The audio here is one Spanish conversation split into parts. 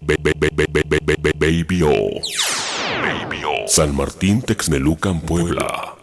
Baby O. San Martín Texmelucan, Puebla.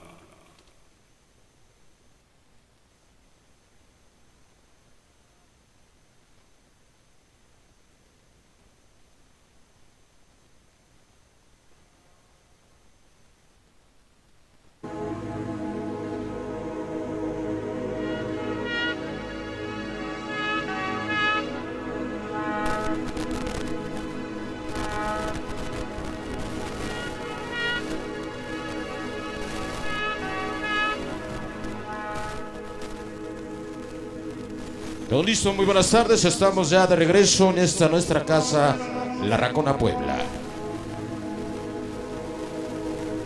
Muy buenas tardes. Estamos ya de regreso en esta nuestra casa, La Racona Puebla.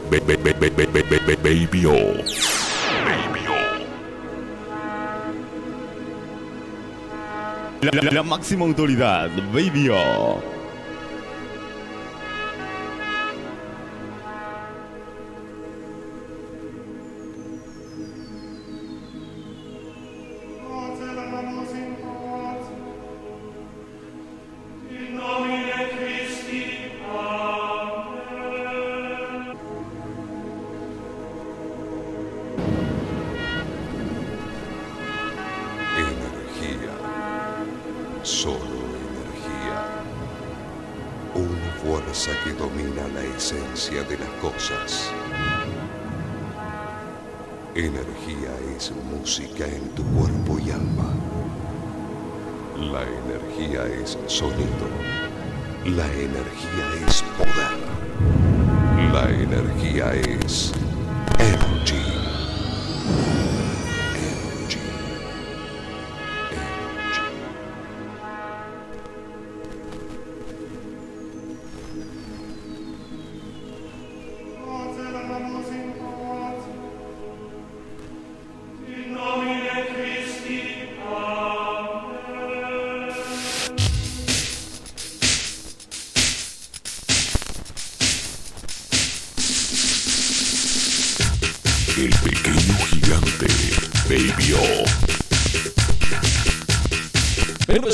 Baby O. La, la- la máxima autoridad, Baby O.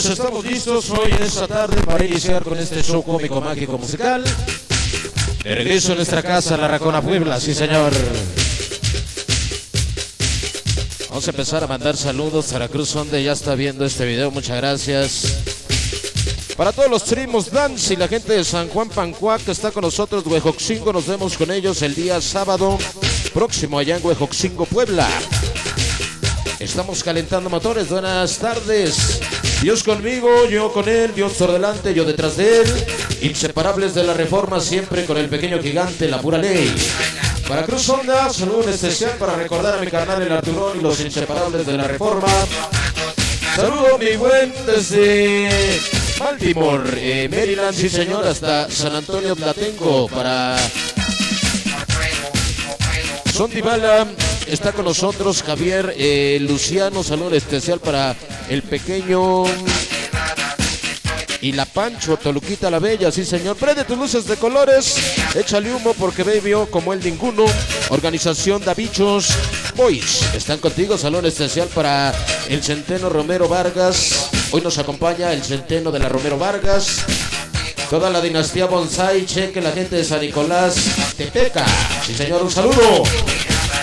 estamos listos hoy en esta tarde para iniciar con este show cómico, mágico, musical. Regreso en nuestra casa, La Racona Puebla, sí señor. Vamos a empezar a mandar saludos a la Cruz donde ya está viendo este video, muchas gracias. Para todos los trimos dance y la gente de San Juan Pancuac que está con nosotros, Huejoxingo, nos vemos con ellos el día sábado próximo allá en Huejoxingo, Puebla. Estamos calentando motores, buenas tardes. Dios conmigo, yo con él, Dios por delante, yo detrás de él. Inseparables de la reforma, siempre con el pequeño gigante, la pura ley. Para Cruz Honda, saludo especial para recordar a mi carnal el Arturón y los inseparables de la reforma. Saludo mi buen desde Baltimore, eh, Maryland, sí señor, hasta San Antonio Platengo para Son Dybala, está con nosotros Javier eh, Luciano, saludo especial para el pequeño y la Pancho, Toluquita la Bella, sí señor. Prende tus luces de colores, échale humo porque baby O como el ninguno. Organización Davichos Boys, están contigo, salón especial para el Centeno Romero Vargas. Hoy nos acompaña el Centeno de la Romero Vargas. Toda la dinastía Bonsai, cheque la gente de San Nicolás, Tepeca. Sí señor, un saludo.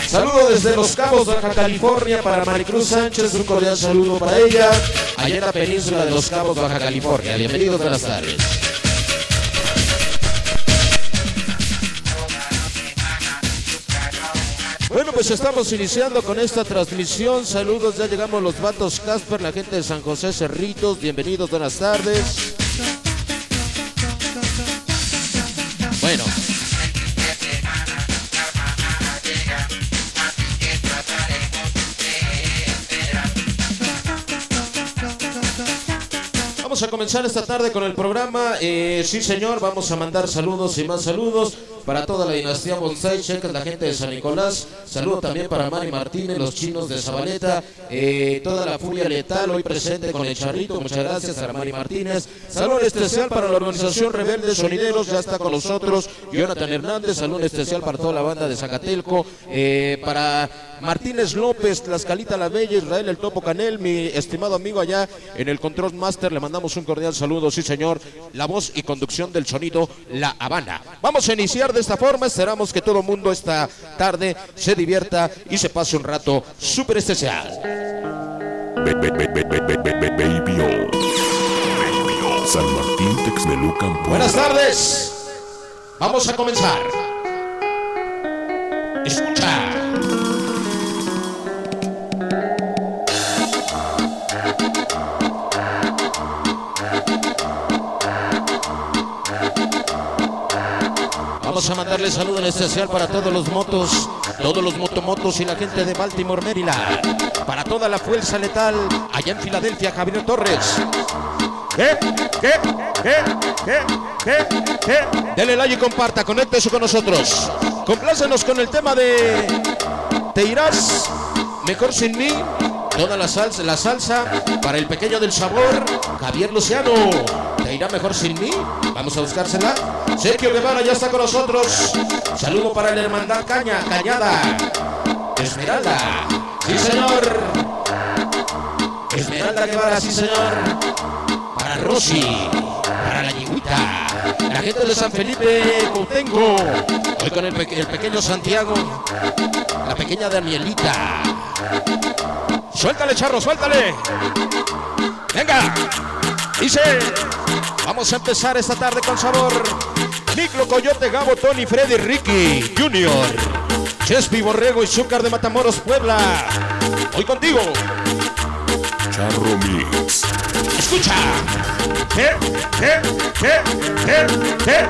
Saludo desde Los Cabos, Baja California, para Maricruz Sánchez. Un cordial saludo para ella. Allá en la península de Los Cabos, Baja California. Bienvenidos, buenas tardes. Bueno, pues estamos iniciando con esta transmisión. Saludos, ya llegamos los vatos Casper, la gente de San José Cerritos. Bienvenidos, buenas tardes. Bueno, comenzar esta tarde con el programa. Eh, sí, señor, vamos a mandar saludos y más saludos para toda la dinastía Bonsai, la gente de San Nicolás. Saludo también para Mari Martínez, los chinos de Zabaleta, eh, toda la furia letal hoy presente con el charrito. Muchas gracias a Mari Martínez. Saludo especial para la organización Rebelde Sonideros, ya está con nosotros Jonathan Hernández. Saludo especial para toda la banda de Zacatelco, eh, para Martínez López, Tlaxcalita La Bella, Israel El Topo Canel, mi estimado amigo allá en el Control Master, le mandamos un cordial saludo, sí señor, la voz y conducción del sonido La Habana. Vamos a iniciar de esta forma, esperamos que todo el mundo esta tarde se divierta y se pase un rato súper especial. Baby. San Martín Texmelucan. Buenas tardes. Vamos a comenzar. Escucha. Vamos a mandarle saludo en especial para todos los motos, todos los motomotos y la gente de Baltimore, Maryland. Para toda la fuerza letal allá en Filadelfia, Javier Torres. ¿Qué? ¿Qué? ¿Qué? ¿Qué? ¿Qué? ¿Qué? Dele like y comparta, conéctese con nosotros. Complácenos con el tema de ¿Te irás mejor sin mí? Toda la salsa, la salsa para el pequeño del sabor, Javier Luciano. ¿Te irá mejor sin mí? Vamos a buscársela. Sergio Guevara ya está con nosotros. Saludo para la hermandad Caña, Cañada. Esmeralda. Sí, señor. Esmeralda Guevara, sí, señor para Rosy, para la Yigüita, la gente de San Felipe Coutengo, hoy con el, el pequeño Santiago, la pequeña Danielita. Suéltale, charro, suéltale. Venga, dice, vamos a empezar esta tarde con sabor. Niclo, Coyote, Gabo, Tony, Freddy, Ricky, Junior, Chespi, Borrego y Zúcar de Matamoros, Puebla. Hoy contigo. Charro Mix. Escucha. ¿Qué? ¿Qué? ¿Qué?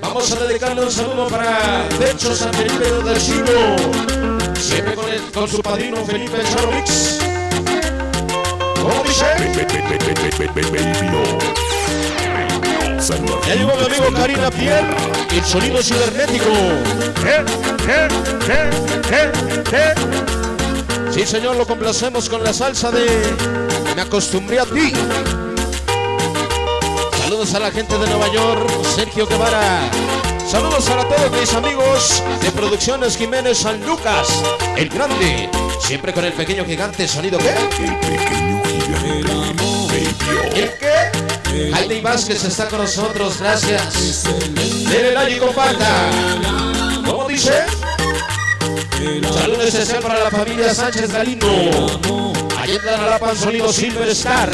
Vamos a dedicarle un saludo para Pecho San Felipe del Chino. Siempre con, el- con su padrino Felipe Charro Mix. Ya llegó mi amigo Karina Piel, el sonido cibernético. Sí, señor, lo complacemos con la salsa de Me acostumbré a ti. Saludos a la gente de Nueva York, Sergio Guevara. Saludos a todos mis amigos de Producciones Jiménez San Lucas, el grande. Siempre con el pequeño gigante, sonido qué? El pequeño gigante. Baby ¿El qué? Jaime Vázquez está con nosotros, gracias. Dele like y comparta. ¿Cómo dice? Saludo especial para la familia Sánchez Galindo. Allá en Tanalapan, sonido Silver Star.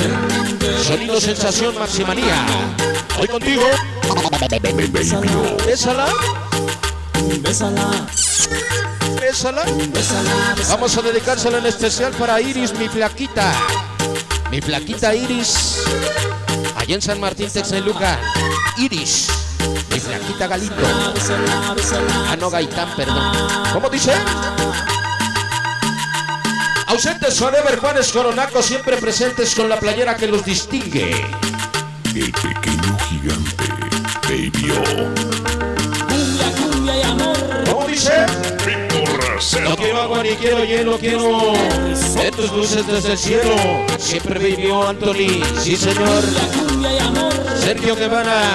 Sonido Sensación Maximanía. Hoy contigo. O. Bésala, Bésala, bésala. bésala, Vamos a dedicársela en especial para Iris, mi flaquita. Mi flaquita Iris. Allá en San Martín, Texmelucan. Iris. Mi bésala, bésala. Ah, no, Gaitán, perdón. ¿Cómo dice? Ausentes Forever Juanes Coronaco, siempre presentes con la playera que los distingue. El pequeño gigante. Baby O. Cumbia, cumbia y amor. ¿Cómo dice? No quiero agua ni quiero hielo, quiero de tus luces desde el cielo. Siempre vivió Anthony, sí señor. Sergio Guevara.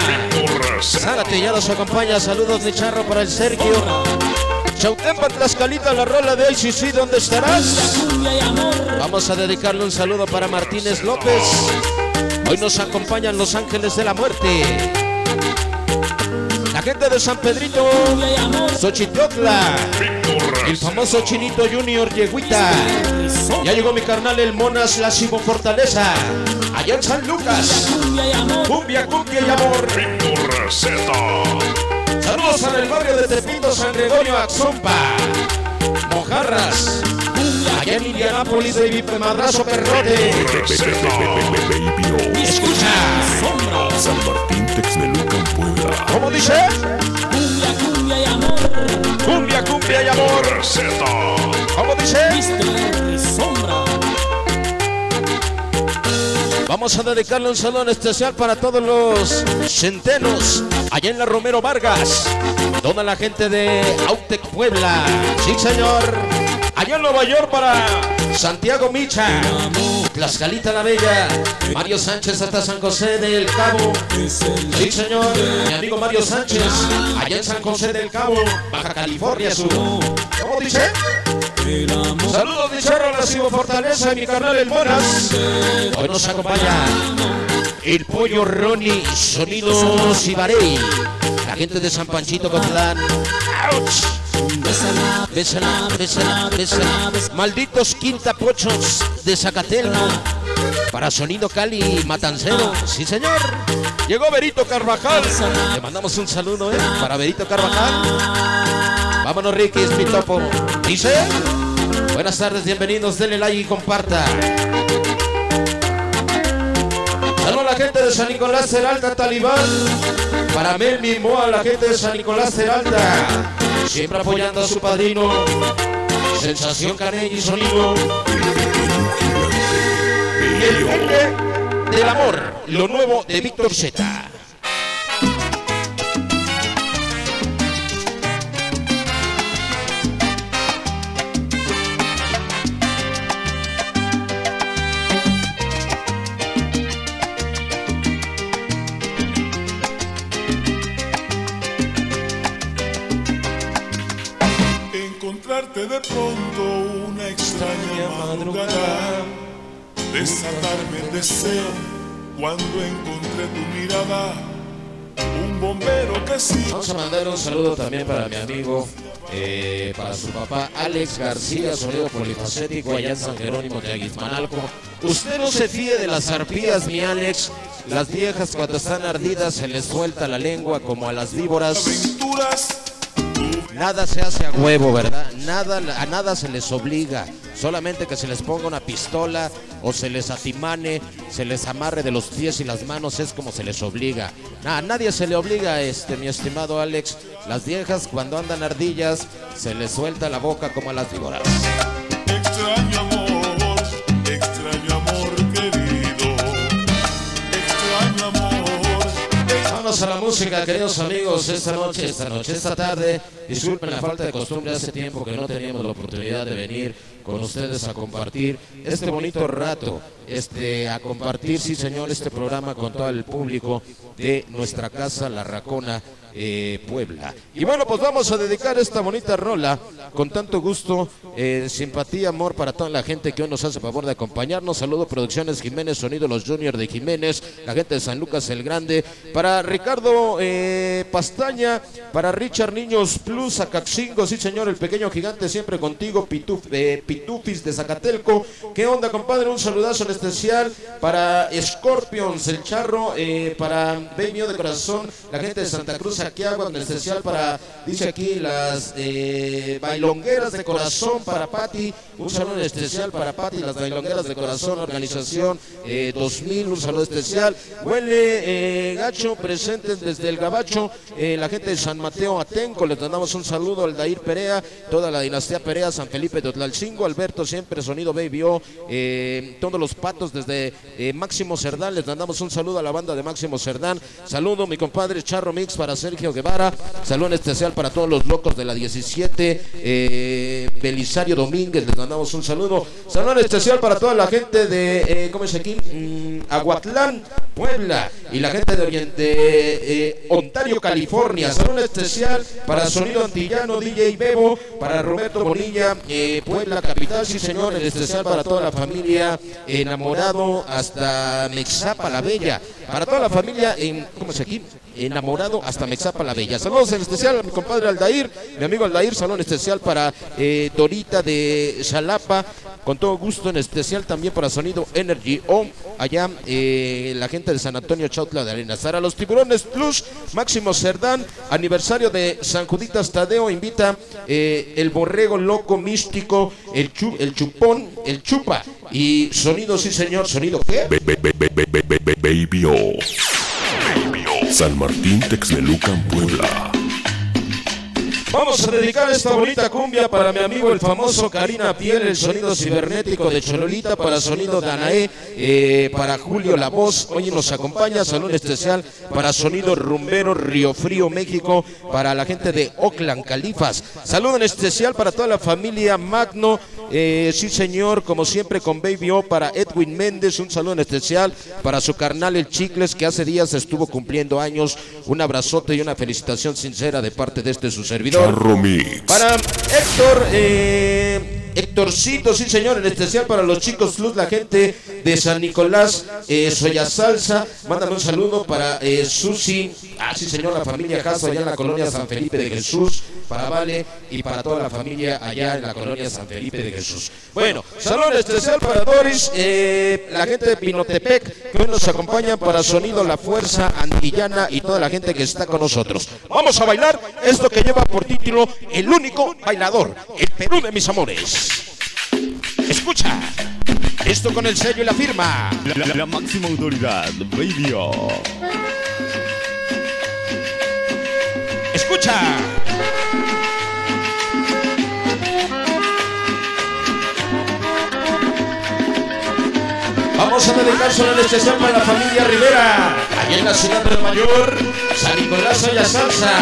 Zárate ya nos acompaña. Saludos de charro para el Sergio. Chautempa Tlaxcalita, la rola de ICC, ¿dónde estarás? Cumbia y amor. Vamos a dedicarle un saludo para Martínez López. Hoy nos acompañan los ángeles de la muerte. La gente de San Pedrito. Xochitotla, el famoso Chinito Junior Yeguita. Ya llegó mi carnal el Monas La Cibo Fortaleza. Allá en San Lucas. Cumbia y amor. Cumbia, cumbia y amor. Saludos para el barrio de Tepito, San Gregorio, Axompa. Mojarras. Allá en Indianápolis, Baby Madrazo Perrote. Escucha. San Martín Texmelucan Puebla. ¿Cómo dice? Cumbia, cumbia y amor. Y amor. ¿Cómo dice? Sombra. Vamos a dedicarle un saludo en especial para todos los centenos allá en la Romero Vargas. Toda la gente de Autec Puebla. Sí, señor. Allá en Nueva York para Santiago Micha. Tlaxcalita la Bella, Mario Sánchez hasta San José del Cabo. Sí, señor, mi amigo Mario Sánchez, allá en San José del Cabo, Baja California Sur. ¿Cómo dice? Saludos de Cerro Recibo Fortaleza y mi carnal El Monas. Hoy nos acompaña el pollo Ronnie, sonidos Ibarey. La gente de San Panchito Cotlán. ¡Auch! Bésala, bésala, bésala, bésala. Malditos quintapochos de Zacatelco. Para Sonido Cali Matancero. Sí, señor. Llegó Berito Carvajal. Le mandamos un saludo, ¿eh? Para Berito Carvajal. Vámonos, Ricky, es mi topo. Dice. Buenas tardes, bienvenidos. Denle like y comparta. Saludos a la gente de San Nicolás del Alta Talibán. Para Mel mismo a la gente de San Nicolás del Alta. Siempre apoyando a su padrino. Sensación Caney y sonido. El del amor. Lo nuevo de Víctor Z. desatarme el deseo cuando encontré tu mirada, un bombero que sí. Vamos a mandar un saludo también para mi amigo, eh, para su papá Alex García, sonido polifacético allá en San Jerónimo de Aguizmanalco. Usted no se fíe de las arpías, mi Alex. Las viejas cuando están ardidas se les suelta la lengua como a las víboras. aventuras, Nada se hace a huevo, ¿verdad? Nada, a nada se les obliga. Solamente que se les ponga una pistola o se les atimane, se les amarre de los pies y las manos, es como se les obliga. A nadie se le obliga, este, mi estimado Alex. Las viejas cuando andan ardillas se les suelta la boca como a las víboras. Vámonos a la música, queridos amigos, esta noche, esta noche, esta tarde. Disculpen la falta de costumbre, hace tiempo que no teníamos la oportunidad de venir con ustedes a compartir este bonito rato, este, a compartir, sí señor, este programa con todo el público de nuestra casa, La Racona. Eh, Puebla. Y bueno, pues vamos a dedicar esta bonita rola con tanto gusto, eh, simpatía, amor para toda la gente que hoy nos hace favor de acompañarnos. Saludo Producciones Jiménez, Sonido Los Junior de Jiménez, la gente de San Lucas el Grande, para Ricardo eh, Pastaña, para Richard Niños Plus, Acaxingo, sí señor, el pequeño gigante siempre contigo, Pituf, eh, Pitufis de Zacatelco. ¿Qué onda, compadre? Un saludazo en especial para Scorpions, el charro, para Baby de corazón, la gente de Santa Cruz, aquí agua en especial para, dice aquí, las eh, bailongueras de corazón para Pati, un saludo especial para Pati, las bailongueras de corazón, organización eh, 2000, un saludo especial. Huele eh, Gacho, presentes desde el Gabacho, eh, la gente de San Mateo Atenco, les mandamos un saludo al Dair Perea, toda la dinastía Perea, San Felipe de Otlalcingo, Alberto siempre, sonido Baby O, eh, todos los patos desde Máximo Cerdán, les mandamos un saludo a la banda de Máximo Cerdán, saludo mi compadre Charro Mix para Sergio Guevara, saludo en especial para todos los locos de la 17, eh, Belisario Domínguez, les mandamos un saludo, en especial para toda la gente de, eh, ¿cómo es aquí? Mm, Aguatlán, Puebla, y la gente de Oriente, eh, Ontario, California, saludo en especial para Sonido Antillano, DJ Bebo, para Roberto Bonilla, eh, Puebla Capital, sí señor, en especial para toda la familia enamorado hasta Mexapa la Bella, para toda la familia en, ¿cómo es aquí? Enamorado hasta Mexapa la Bella. Saludos en especial a mi compadre Aldair, mi amigo Aldair, saludo en especial para eh, Dorita de Xalapa, con todo gusto, en especial también para Sonido Energy O, allá eh, la gente de San Antonio Chautla de Arenas. Para los Tiburones Plus, Máximo Cerdán, aniversario de San Juditas Tadeo, invita eh, el borrego loco místico, el, chu- el chupón, el chupa y sonido, sí señor, sonido ¿qué? Baby. San Martín Texmelucan, Puebla. Vamos a dedicar esta bonita cumbia para mi amigo el famoso Karina Piel, el sonido cibernético de Chololita, para sonido Danae, eh, para Julio La Voz, hoy nos acompaña, saludo especial para sonido Rumbero Río Frío México, para la gente de Oakland, Califas, saludo en especial para toda la familia Magno Eh, sí, señor, como siempre con Baby O para Edwin Méndez. Un saludo en especial para su carnal el Chicles, que hace días estuvo cumpliendo años. Un abrazote y una felicitación sincera de parte de este su servidor. Charro Mix. Para Héctor, eh, Héctorcito, sí señor, en especial para los chicos Luz, la gente de San Nicolás, eh, Soya Salsa, mándame un saludo para eh, Susi, ah sí señor, la familia Caso allá en la colonia San Felipe de Jesús, para Vale y para toda la familia allá en la colonia San Felipe de Jesús. Bueno, saludo en especial para Doris, eh, la gente de Pinotepec, que hoy nos acompaña para Sonido La Fuerza Antillana y toda la gente que está con nosotros. Vamos a bailar esto que lleva por título El único bailador, el Perú de mis amores. Escucha, esto con el sello y la firma. La, la- la máxima autoridad, Baby O. Escucha. Vamos a dedicárselo en especial para la familia Rivera, allá en la ciudad del Mayor, San Nicolás Soya Salsa.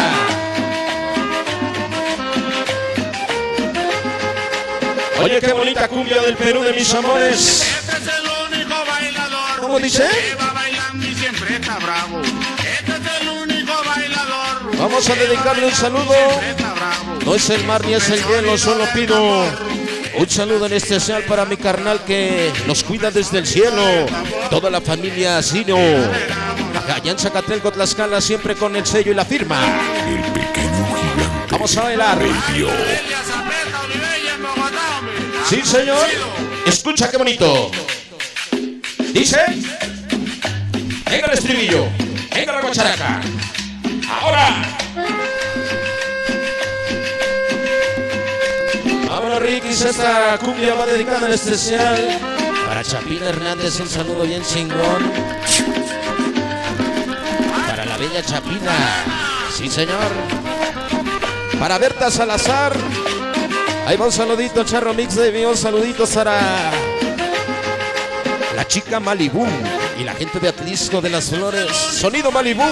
Oye, qué bonita cumbia del Perú de mis amores. Este es el único bailador. ¿Cómo dice? Que va bailando y siempre está bravo. Este es el único bailador. Vamos a dedicarle un saludo. No es el mar ni es el hielo, solo pido un saludo en especial para mi carnal que nos cuida desde el cielo. Toda la familia Sino. Allá en Zacatelco, Tlaxcala, siempre con el sello y la firma. El pequeño gigante. Vamos a bailar. Sí, señor. Escucha qué bonito. Dice. Venga el estribillo. Venga la guacharaca. Ahora. Vámonos, Ricky. Esta cumbia va dedicada en especial para Chapina Hernández. Un saludo bien chingón. Para la bella Chapina. Sí, señor. Para Berta Salazar. Ahí va un saludito, Charro Mix de un saludito para la chica Malibú y la gente de Atlisco de las Flores. Sonido Malibú,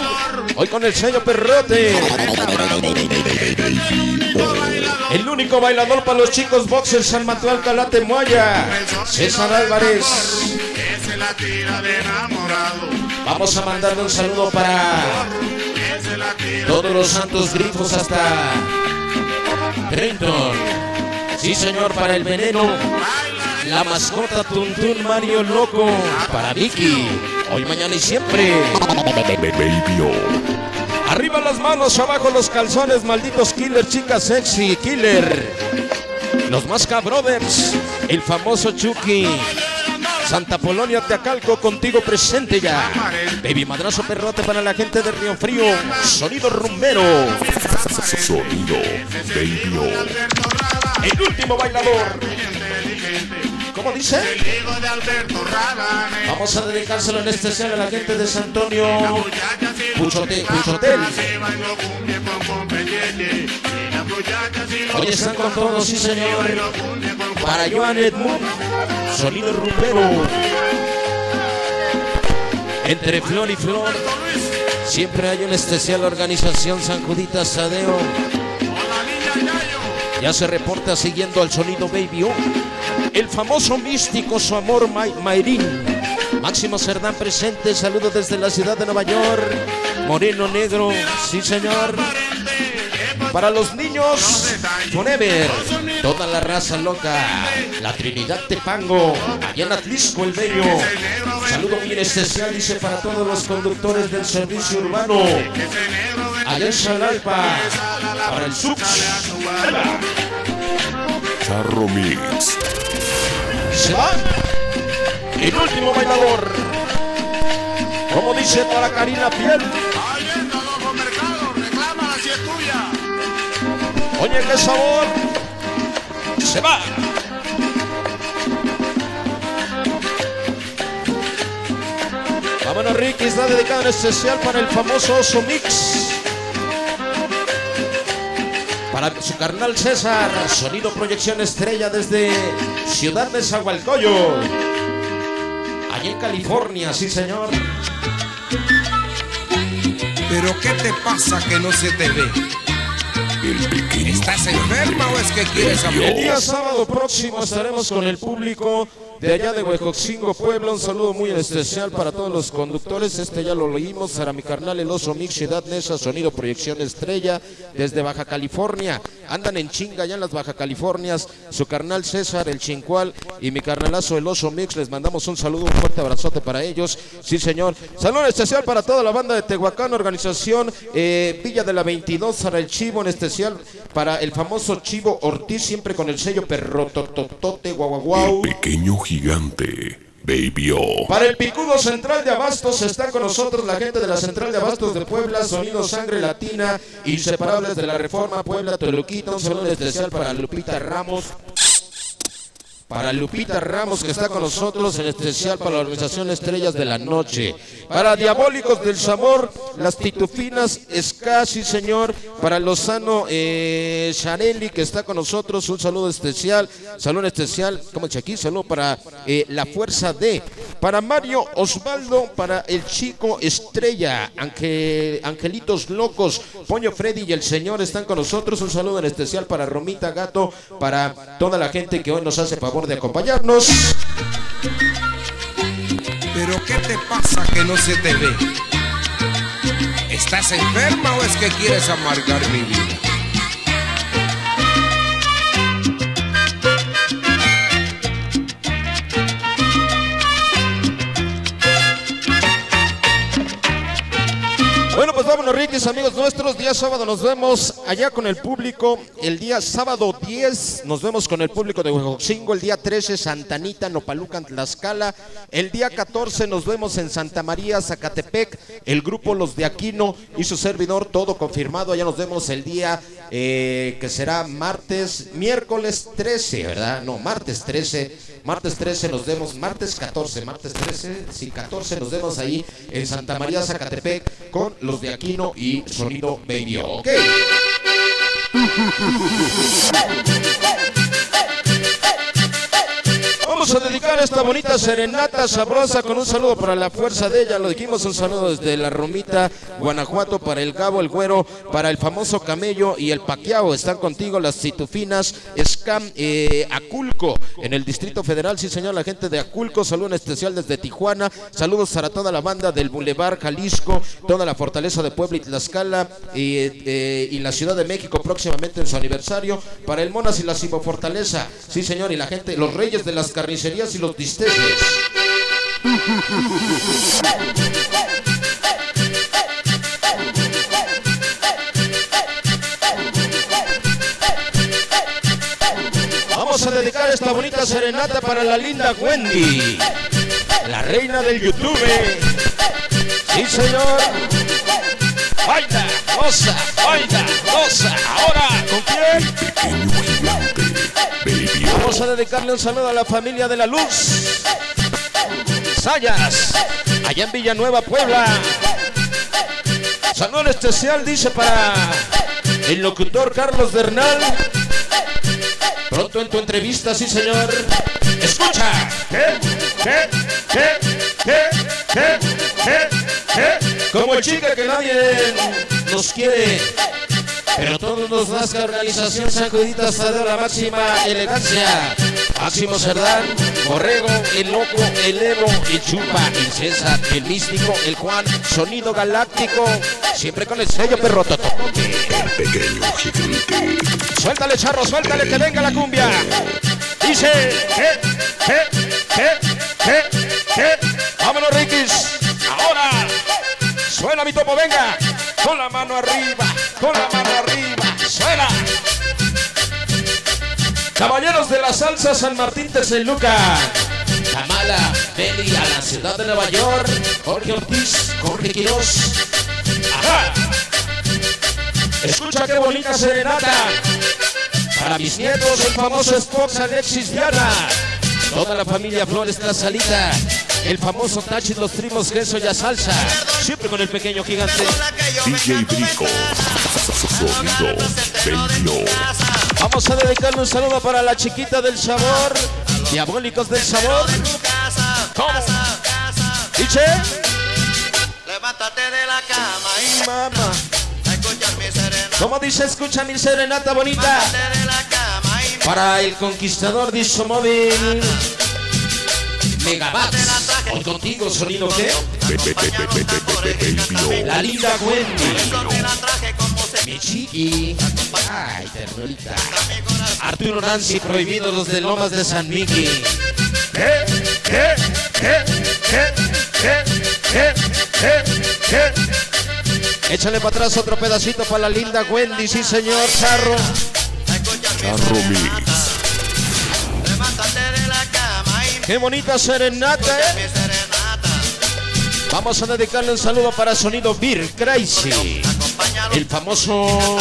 hoy con el sello perrote. El único bailador para los chicos boxers San Mateo Alcalá Moya. César Álvarez. Vamos a mandarle un saludo para todos los santos grifos hasta Trenton. Sí, señor, para el veneno. La mascota Tuntún Mario Loco. Para Vicky. Hoy, mañana y siempre. Arriba las manos, abajo los calzones, malditos killer, chica sexy, killer. Los Masca Brothers, el famoso Chucky. Santa Polonia Teacalco, contigo presente ya. Baby Madrazo Perrote para la gente de Río Frío. Sonido rumbero. Sonido Baby. El último bailador. ¿Cómo dice? Vamos a dedicárselo en especial a la gente de San Antonio. Puchotel. lo Hoy están con todos, sí señor. Para Joan Edmund, sonido rumbero. Entre flor y flor, siempre hay una especial organización San Judita Sadeo. Ya se reporta siguiendo al sonido Baby. El famoso místico, su amor Ma- Mayrín. Máximo Cerdán presente, saludos desde la ciudad de Nueva York. Moreno Negro, sí señor. Para los niños, Forever, toda la raza loca, la Trinidad Tepango, allá en Atlisco el Bello. Saludo muy especial, dice para todos los conductores del servicio urbano, allá en Xalalpa, para el Sux. Charro Mix. Se va el último bailador. Como dice para Karina Piel, Ahí está Loco Mercado, reclámala si es tuya. oye qué sabor. Se va. Vámonos Ricky, está dedicado en especial para el famoso Oso Mix. Su carnal César, sonido proyección estrella desde Ciudad de Zahualcoyo. Allí en California, sí señor. Pero ¿qué te pasa que no se te ve? El pequeño ¿Estás enferma o es que quieres Baby El día sábado próximo estaremos con el público de allá de Huejoxingo, Puebla. Un saludo muy especial para todos los conductores. Este ya lo leímos. Para mi carnal El Oso Mix, Ciudad Nesa, Sonido Proyección Estrella, desde Baja California. Andan en chinga allá en las Baja Californias. Su carnal César, el Chincual, y mi carnalazo El Oso Mix. Les mandamos un saludo, un fuerte abrazote para ellos. Sí, señor. Saludo especial para toda la banda de Tehuacán, organización eh, Villa de la 22, para el Chivo, en especial para el famoso Chivo Ortiz, siempre con el sello perrotototote, guau, guau. El pequeño gigante. Baby O. Para el picudo central de Abastos está con nosotros la gente de la central de Abastos de Puebla, Sonido Sangre Latina, inseparables de la Reforma Puebla, Toluquita, un saludo especial para Lupita Ramos. Para Lupita Ramos que está con nosotros, en especial para la organización Estrellas de la Noche. Para Diabólicos del Sabor, las Titufinas Ska, sí señor. Para Lozano eh, que está con nosotros, un saludo especial. Saludo especial, como aquí, saludo para eh, la Fuerza D. Para Mario Osvaldo, para el chico Estrella, Angelitos Locos, Poño Freddy y el Señor están con nosotros. Un saludo en especial para Romita Gato, para toda la gente que hoy nos hace favor de acompañarnos. ¿Pero qué te pasa que no se te ve? ¿Estás enferma o es que quieres amargar mi vida? Pues vámonos, Rikis, amigos nuestros. Día sábado nos vemos allá con el público. El día sábado 10 nos vemos con el público de Huejoxingo. El día 13, Santanita, Nopalucan, Tlaxcala. El día 14 nos vemos en Santa María, Zacatepec. El grupo Los de Aquino y su servidor, todo confirmado. Allá nos vemos el día eh, que será martes, miércoles 13, ¿verdad? No, martes 13. Martes 13 nos vemos, martes 14, martes 13, sí, 14 nos vemos ahí en Santa María, Zacatepec con los de Aquino y Sonido. O. Ok. A dedicar esta bonita serenata sabrosa con un saludo para la fuerza de ella. Lo dijimos, un saludo desde la Romita, Guanajuato, para el Gabo, el Güero, para el famoso Camello y el Paquiao. Están contigo las Citufinas, Scam, eh, Aculco, en el Distrito Federal. Sí, señor, la gente de Aculco. Saludo en especial desde Tijuana. Saludos para toda la banda del Boulevard Jalisco, toda la fortaleza de Puebla y Tlaxcala y, eh, y la Ciudad de México próximamente en su aniversario. Para el Monas y la Fortaleza. Sí, señor, y la gente, los reyes de las carnicerías y los disteces. Vamos a dedicar esta bonita serenata para la linda Wendy, la reina del YouTube. Sí, señor. Baila, goza, baila, goza. Ahora, ¿con quién? Vamos a dedicarle un saludo a la familia de la luz. Sayas, allá en Villanueva, Puebla. Saludo especial, dice, para el locutor Carlos Bernal. Pronto en tu entrevista, sí, señor. Escucha. Como chica que nadie nos quiere. Pero todos los Vasca Organización Sacudita hasta de la máxima elegancia. Máximo Cerdán, Borrego, el Loco, el Evo, el Chupa, el César, el Místico, el Juan, Sonido Galáctico. Siempre con el sello perro. El pequeño gigante. Suéltale, charro, suéltale, que venga la cumbia. Dice, ¿qué? ¿Qué? ¿Qué? ¿Qué? ¿Qué? Vámonos, Rikis. Ahora. Suena mi topo, venga. Con la mano arriba, con la mano arriba. Suena. Caballeros de la salsa San Martín Texeluca. Kamala, Beli a la ciudad de Nueva York. Jorge Ortiz, Jorge Quiroz. Ajá. Escucha qué bonita serenata. Para mis nietos, el famoso Spox Alexis Diana. Toda la familia Flores Salita. El famoso Tachi, los trimos, queso y a salsa. Siempre con el pequeño gigante. DJ Brico. Sonido Baby O. Vamos a dedicarle un saludo para la chiquita del sabor. Diabólicos del sabor. ¿Cómo? ¿Dice? Levántate de la cama y Mamá. Como dice, escucha mi serenata bonita. Para el conquistador disco móvil. Megabats. Hoy contigo, sonido que. La linda Wendy. Mi chiqui. Ay, ternurita. Arturo Nancy, prohibido los de Lomas de San Miki. Échale para atrás otro pedacito para la linda Wendy, sí señor, charro. Charro mi. Qué bonita serenata, ¿eh? Vamos a dedicarle un saludo para Sonido Beer Crazy. El famoso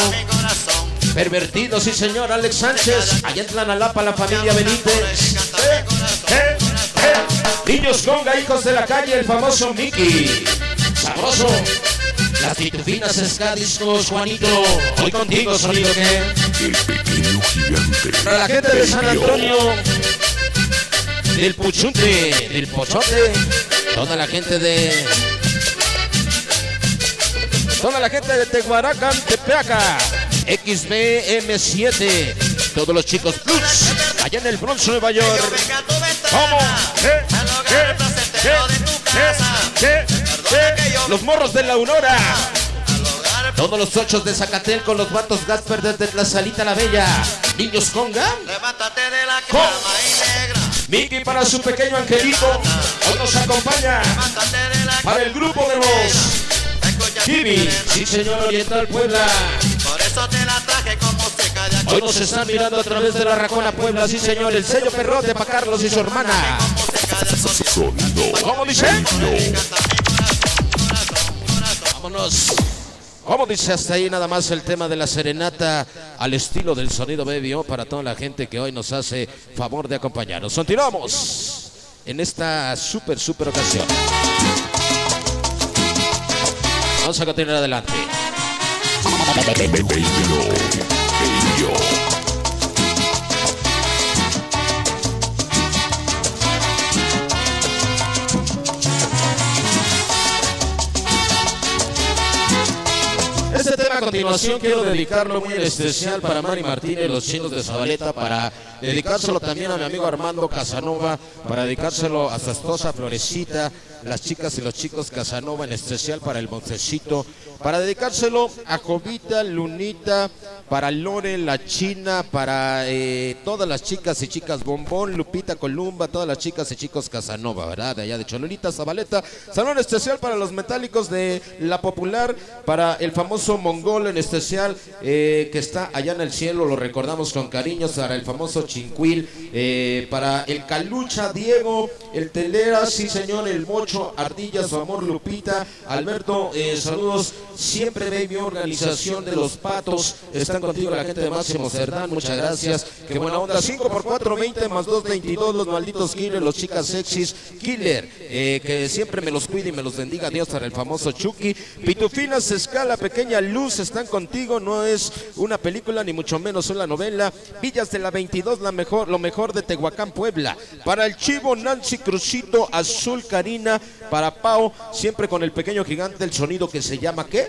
pervertido, sí señor, Alex Sánchez. Allá en Tlanalapa, la familia Benítez. Eh, eh, eh. Niños conga, hijos de la calle, el famoso Mickey. Sabroso. Las titufinas ska discos, Juanito. Hoy contigo, sonido que. El pequeño gigante. Para la gente de San. Antonio, del Puchunte, del Pochote, toda la gente de. Toda la gente de Tehuaracan, Tepeaca, XBM7, todos los chicos Plus, allá en el Bronx, Nueva York. ¿Cómo? ¿Qué? ¿Qué? ¿Qué? ¿Qué? ¿Qué? ¿Qué? Los morros de la Aurora. Todos los ochos de Zacatel con los vatos Gasper desde la Salita la Bella. Niños conga. ¿Cómo? Mickey para su pequeño angelito. Hoy nos acompaña para el grupo de los Jimmy. Sí, señor Oriental Puebla. Hoy nos están mirando a través de la Racona Puebla. Sí, señor. El sello perrote para Carlos y su hermana. Sonido. ¿Cómo dice? Vámonos. ¿Cómo dice hasta ahí nada más el tema de la serenata al estilo del sonido Baby O para toda la gente que hoy nos hace favor de acompañarnos? Continuamos en esta súper, súper ocasión. Vamos a continuar adelante. Continuación quiero dedicarlo muy especial para Mari Martínez, los chinos de Zabaleta, para dedicárselo también a mi amigo Armando Casanova, para dedicárselo a su esposa Florecita, las chicas y los chicos Casanova, en especial para el Montecito, para dedicárselo a Jovita, Lunita, para Lore, la China, para eh, todas las chicas y chicas Bombón, Lupita Columba, todas las chicas y chicos Casanova, ¿verdad? De allá de Chololita, Zabaleta. Salón especial para los metálicos de La Popular, para el famoso Mongol en especial, eh, que está allá en el cielo, lo recordamos con cariño, para el famoso Chincuil, eh, para el Calucha, Diego, el Telera, sí señor, el Mocho, Ardilla, su amor Lupita, Alberto, eh, saludos, siempre baby, organización de los patos, están contigo la gente de Máximo Cerdán, muchas gracias, qué buena onda, 5 por 4, 20 más 2, 22, los malditos killers, los chicas sexys, killer, eh, que siempre me los cuide y me los bendiga Dios para el famoso Chucky, Pitufinas, Escala, Pequeña Luz, están contigo, no es una película ni mucho menos una novela, Villas de la 22, la mejor, lo mejor de Tehuacán, Puebla, para el Chivo, Nancy Crucito, Azul Karina, para Pau, siempre con el pequeño gigante, el sonido que se llama ¿qué?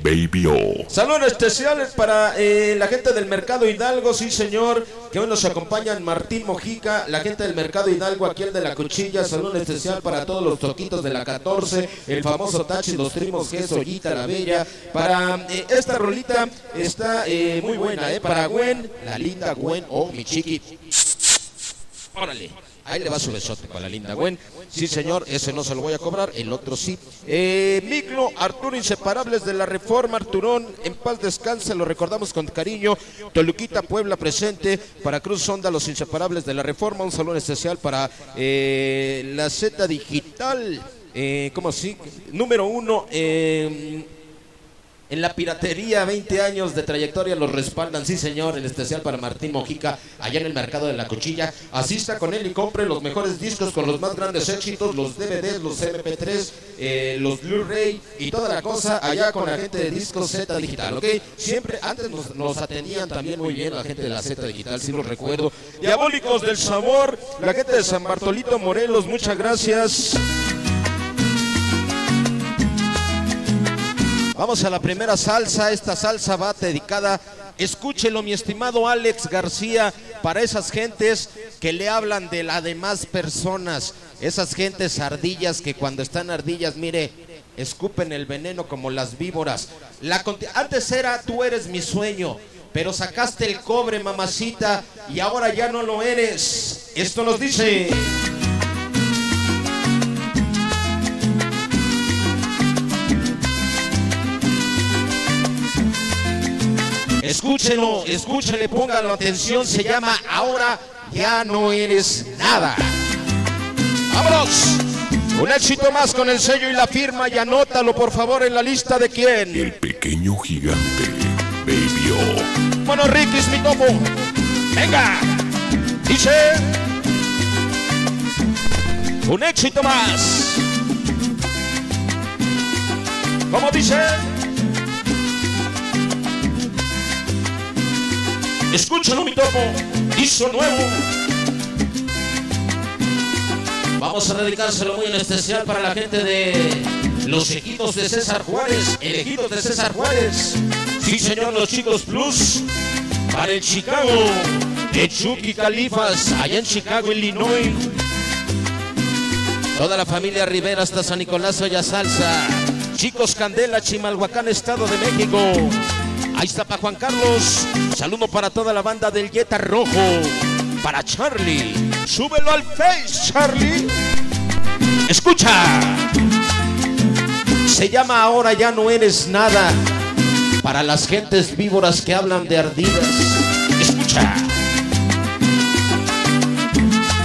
Baby O. Saludos especiales para eh, la gente del Mercado Hidalgo, sí señor, que hoy nos acompañan Martín Mojica, la gente del Mercado Hidalgo, aquí el de la cuchilla, saludo especial para todos los toquitos de la 14, el famoso Tachi, los primos Gesso, Ollita, la Bella, para eh, esta rolita está eh, muy buena, eh, para Gwen, la linda Gwen, oh mi chiqui, órale. Ahí le va su besote para la linda Gwen. Sí, señor, ese no se lo voy a cobrar, el otro sí. Eh, Miclo, Arturo Inseparables de la Reforma, Arturón, en paz descanse, lo recordamos con cariño. Toluquita, Puebla presente, para Cruz Sonda, los Inseparables de la Reforma, un salón especial para eh, la Z Digital, eh, ¿cómo así? Número uno, eh, en la piratería, 20 años de trayectoria los respaldan, sí señor, en especial para Martín Mojica, allá en el mercado de la cuchilla. Asista con él y compre los mejores discos con los más grandes éxitos, los DVDs, los MP3, eh, los Blu-ray y toda la cosa allá con la gente de Discos Z Digital, ¿ok? Siempre, antes nos, nos atendían también muy bien la gente de la Z Digital, sí los recuerdo. Diabólicos del Sabor, la gente de San Bartolito Morelos, muchas gracias. Vamos a la primera salsa. Esta salsa va dedicada, escúchelo mi estimado Alex García, para esas gentes que le hablan de las demás personas. Esas gentes ardillas que cuando están ardillas, mire, escupen el veneno como las víboras. La Antes era tú eres mi sueño, pero sacaste el cobre, mamacita, y ahora ya no lo eres. Esto nos dice... Escúchenlo, escúchenle, pónganlo atención. Se llama Ahora ya no eres nada. ¡Vámonos! Un éxito más con el sello y la firma y anótalo por favor en la lista de quién. El pequeño gigante, Baby O. Bueno, Ricky es mi topo. Venga. Dice. Un éxito más. ¿Cómo dice? Escúchalo, mi topo. Hizo nuevo. Vamos a dedicárselo muy en especial para la gente de los equipos de César Juárez. Elegidos de César Juárez. Sí, señor, los chicos Plus. Para el Chicago de Chucky Califas, allá en Chicago, Illinois. Toda la familia Rivera hasta San Nicolás Oya Salsa. Chicos Candela, Chimalhuacán, Estado de México. Ahí está para Juan Carlos. Saludo para toda la banda del Yeta Rojo. Para Charlie. Súbelo al Face, Charlie. Escucha. Se llama Ahora ya no eres nada. Para las gentes víboras que hablan de ardidas. Escucha.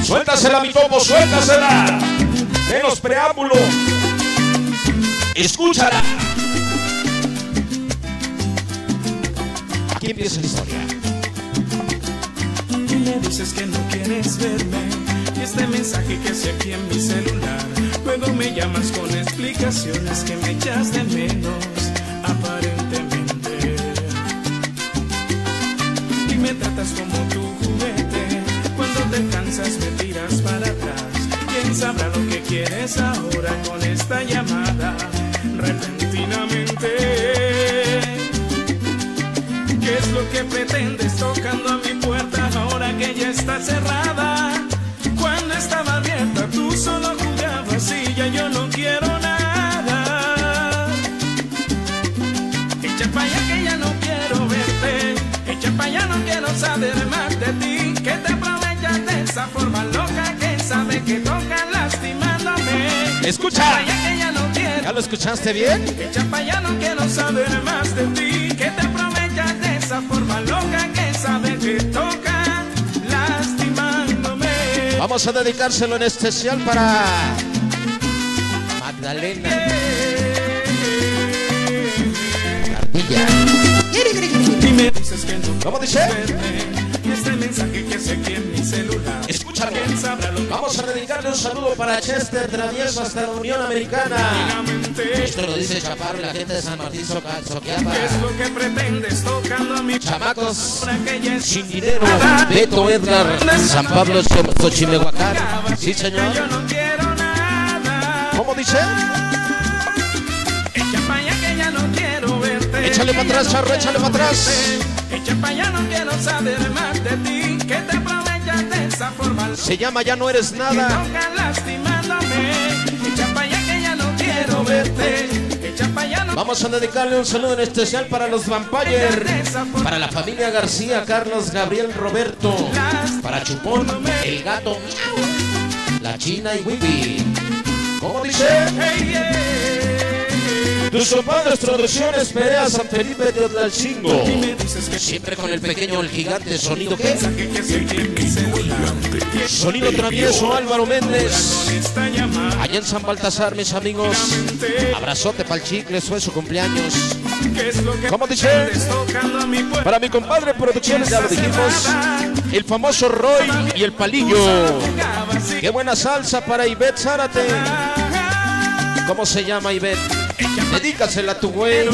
Suéltasela, mi topo, suéltasela. Menos preámbulo. Escúchala. Aquí empieza la historia. Y me dices que no quieres verme. Y este mensaje que hace aquí en mi celular. Luego me llamas con explicaciones que me echas de menos, aparentemente. Y me tratas como tu juguete. Cuando te cansas me tiras para atrás. ¿Quién sabrá lo que quieres ahora con esta llamada? Repentinamente. ¿Qué es lo que pretendes tocando a mi puerta ahora que ya está cerrada? Cuando estaba abierta tú solo jugabas y ya yo no quiero nada. Echa pa' allá que ya no quiero verte, echa pa' allá no quiero saber más de ti. Que te aprovechas de esa forma loca que sabe que toca lastimándome. Escucha. Que ya no quiero ¿Ya lo escuchaste bien? Echa pa' allá, no quiero saber más de ti. Que te aprovechas de esa forma loca que sabe que toca lastimándome. Vamos a dedicárselo en especial para Magdalena Ardilla. ¿Cómo dice? este mensaje Vamos a dedicarle un saludo para Chester Travieso hasta la Unión Americana. Esto lo dice Chaparro y la gente de San Martín Soca- Soquiapa. ¿Qué es lo que pretendes tocando a mi Chamacos sin dinero. Beto Edgar, San Pablo, Xo- Xochimehuacán. Sí, señor. ¿Cómo dice? Échale pa' Que ya atrás, charro, échale pa' atrás. Echa allá, no quiero saber más de ti. Que te Se llama Ya no eres nada. Vamos a dedicarle un saludo en especial para los Vampire. Para la familia García, Carlos, Gabriel, Roberto. Para Chupón, el gato, la China y Wibi. ¿Cómo dice? Tus padres producciones Perea San Felipe de Otlalcingo. Y me dices que Siempre con el pequeño, el gigante, sonido que. Sonido travieso Álvaro Méndez. Allá en San Baltasar, mis amigos. Abrazote para el chicle, fue su cumpleaños. ¿Qué es lo que ¿Cómo dice? Para mi compadre Producciones, ya lo dijimos. El famoso Roy y el Palillo. Qué buena salsa para Ivette Zárate. ¿Cómo se llama Ivette? Dedícasela a tu güey.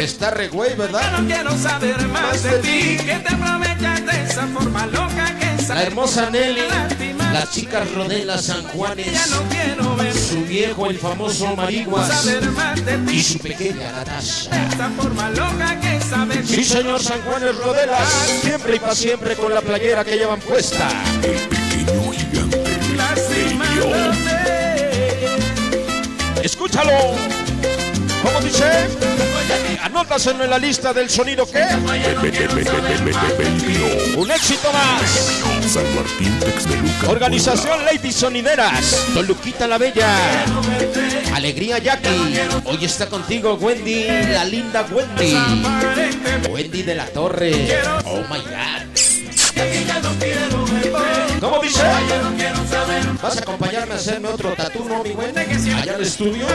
Está re güey, Ya ¿verdad? no quiero saber más de ti. Que te aprovechas de esa forma loca que La hermosa Nelly. Las chicas Rodela San Juanes. Ya no quiero ver. Su viejo, el famoso Mariguas y su pequeña Natasha. Sí, señor San Juan el Rodelas, siempre y para siempre con la playera que llevan puesta. El pequeño gigante. Escúchalo. ¿Cómo dice? Anótaselo en la lista del sonido que un éxito más. San Martín. Organización Lady Sonideras. Don Luquita la Bella. Alegría Jackie. Hoy está contigo Wendy, la linda Wendy. Wendy de la Torre. Oh my God. ¿Cómo dice? ¿Vas a acompañarme a hacerme otro tatu, no, mi Wendy? Allá el estudio.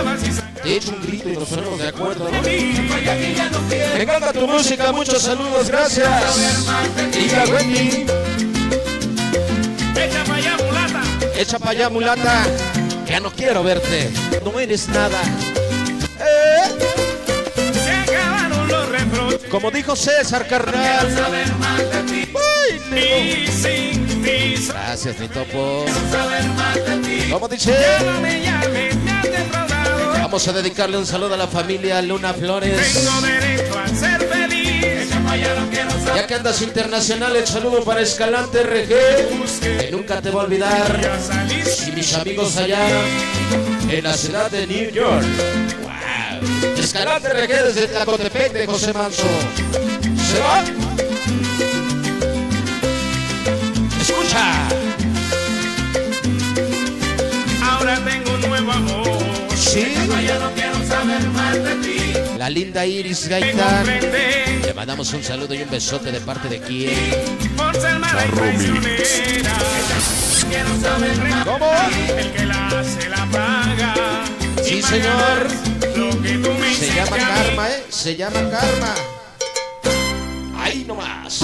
Te echo un grito y nos ponemos de acuerdo, ¿no? Me encanta tu música, muchos saludos, gracias. Y Wendy. Echa pa' allá, mulata. Echa para allá, mulata. Ya no quiero verte. No eres nada. Eh. Como dijo César, carnal. Ay, Gracias, mi topo. ¿Cómo dice? Vamos a dedicarle un saludo a la familia Luna Flores. Ya que andas internacional, el saludo para Escalante RG. Que nunca te va a olvidar. Y mis amigos allá en la ciudad de New York. Wow. Escalante RG desde Tlacotepec de José Manso. ¿Se va? Escucha. Ahora tengo un nuevo amor. Sí. Ya no quiero saber más de ti. La linda Iris Gaitán. Le mandamos un saludo y un besote de parte de quién. por ser mala y Carro traicionera. Quiero saber ¿Cómo? el que la hace la paga. Sí, señor. Lo que tú me Se llama karma, ¿eh? Se llama karma. Ahí nomás.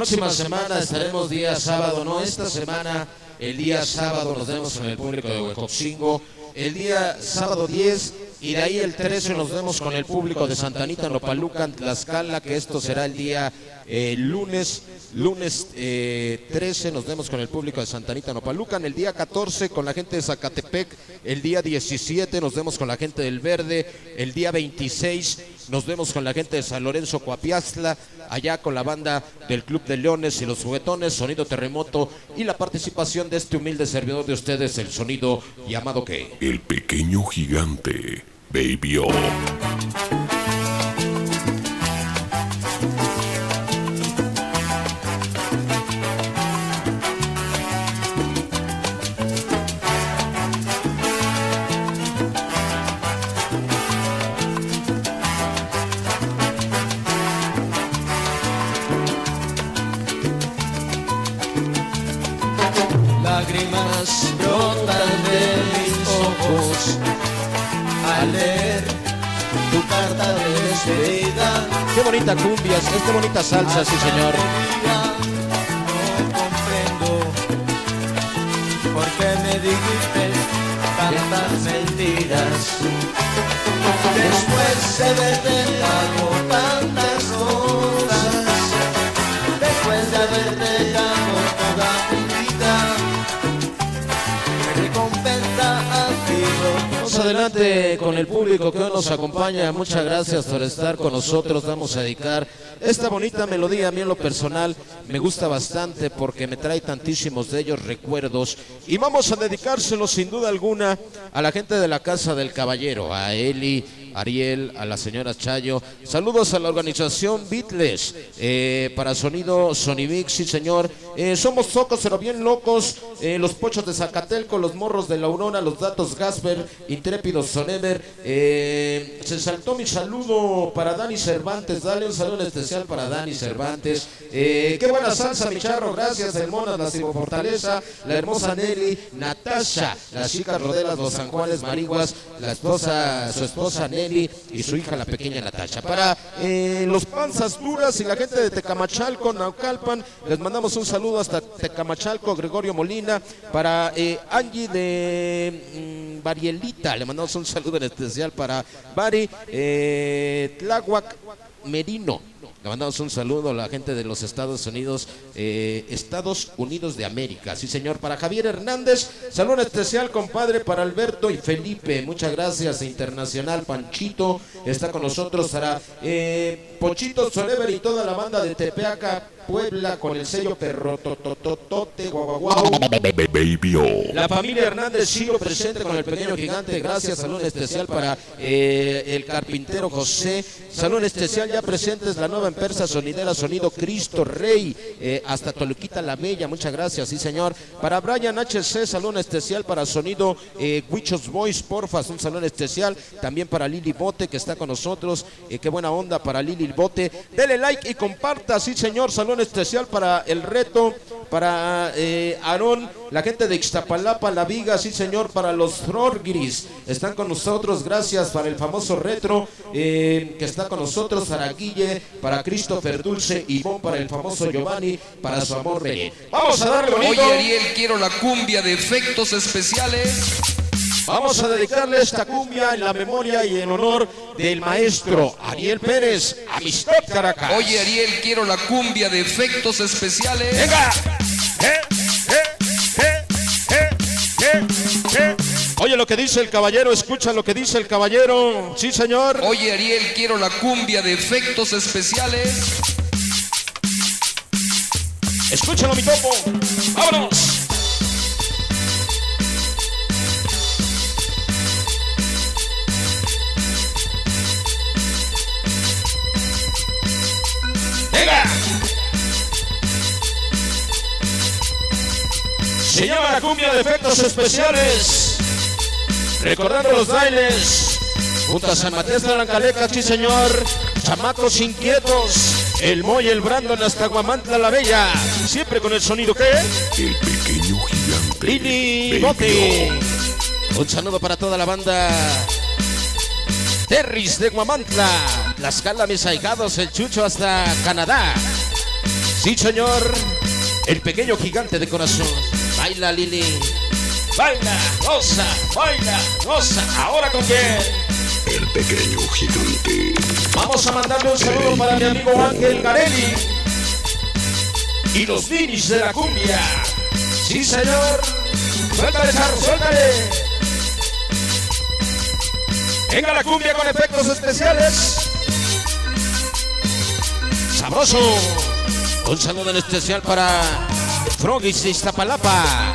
Próxima semana estaremos día sábado, no esta semana, el día sábado nos vemos con el público de Huejotzingo, el día sábado 10 y de ahí el 13 nos vemos con el público de Santa Anita, Nopalucan, Tlaxcala, que esto será el día eh, lunes, lunes eh, 13 nos vemos con el público de Santa Anita, Nopalucan, el día 14 con la gente de Zacatepec, el día 17 nos vemos con la gente del Verde, el día 26 nos vemos con la gente de San Lorenzo Coapiazla, allá con la banda del Club de Leones y los Juguetones, Sonido Terremoto y la participación de este humilde servidor de ustedes, el sonido llamado que. El pequeño gigante. Baby O. salsa, sí señor. No comprendo por qué me dijiste tantas mentiras. Después de verte hago tantas cosas. Después de haberte dado toda mi vida. Mi recompensa ha sido Vamos adelante con el público que hoy nos acompaña. Muchas gracias por estar con nosotros. Vamos a dedicar esta bonita melodía. A mí en lo personal me gusta bastante porque me trae tantísimos de ellos recuerdos. Y vamos a dedicárselo sin duda alguna a la gente de la Casa del Caballero, a Eli. Ariel, a la señora Chayo. Saludos a la organización Beatles eh, para sonido Sonivix, sí señor. Eh, somos socos, pero bien locos. eh, los pochos de Zacatelco, los morros de la Aurora, los datos Gasper, intrépidos Sonever. se saltó mi saludo para Dani Cervantes. Dale un saludo especial para Dani Cervantes. Qué buena salsa, mi charro. Gracias, hermanas, la Fortaleza, la hermosa Nelly, Natasha, las chicas Rodelas, los San Juanes, Mariguas, la esposa, su esposa Nelly y su hija, la pequeña Natasha. Para eh, los panzas duras y la gente de Tecamachalco, Naucalpan, les mandamos un saludo hasta Tecamachalco, Gregorio Molina. Para eh, Angie de mm, Barielita, le mandamos un saludo en especial para Bari, eh, Tláhuac Merino. Le mandamos un saludo a la gente de los Estados Unidos, eh, Estados Unidos de América. Sí, señor. Para Javier Hernández, saludo especial, compadre, para Alberto y Felipe. Muchas gracias, Internacional. Panchito está con nosotros. Para eh, Pochito Solever y toda la banda de Tepeaca, Puebla, con el sello perro totototote, guau, guau, guau. Baby O. La familia Hernández sigo presente con el pequeño gigante. Gracias. Saludo especial para eh, el carpintero José. Saludo especial ya presentes la nueva empresa sonidera Sonido Cristo Rey. eh, hasta Toluquita la Bella. Muchas gracias, sí señor. Para Brian HC, saludo especial para Sonido eh, Huichos Boys, porfas. Un saludo especial también para Lili Bote que está con nosotros. Eh, qué buena onda para Lili Bote. Dele like y comparta, sí señor. Especial para el reto, para eh, Aarón, la gente de Ixtapalapa, La Viga, sí señor, para los Frorgiris. Están con nosotros, gracias para el famoso retro eh, que está con nosotros, para Guille, para Christopher Dulce, Ivón, para el famoso Giovanni, para su amor René. Vamos a darle bonito. Oye, Ariel, quiero la cumbia de efectos especiales. Vamos a dedicarle esta cumbia en la memoria y en honor del maestro Ariel Pérez, Amistad Caracas. Oye, Ariel, quiero la cumbia de efectos especiales. ¡Venga! ¡Eh, eh, eh! Oye lo que dice el caballero, escucha lo que dice el caballero. Sí, señor. Oye, Ariel, quiero la cumbia de efectos especiales. Escúchalo, mi topo. ¡Vámonos! Se llama la cumbia de efectos especiales. Recordando los bailes. Junto a San Matías de Lancaleca, sí señor. Chamacos inquietos. El Moy, el Brandon hasta Guamantla la Bella. Siempre con el sonido que. El pequeño gigante. Lili Bote. Un saludo para toda la banda. Terris de Guamantla. Las Cala, mis ahijados, el Chucho hasta Canadá. Sí, señor. El pequeño gigante de corazón. Baila, Lili. Baila, goza, baila, goza. Ahora con quién. El pequeño gigante. Vamos a mandarle un saludo para mi amigo Ángel Garelli. Y los Vinis de la cumbia. Sí, señor. Suéltale, charro, suéltale. Venga la cumbia con efectos especiales. Sabroso. Un saludo en especial para Frogis de Iztapalapa.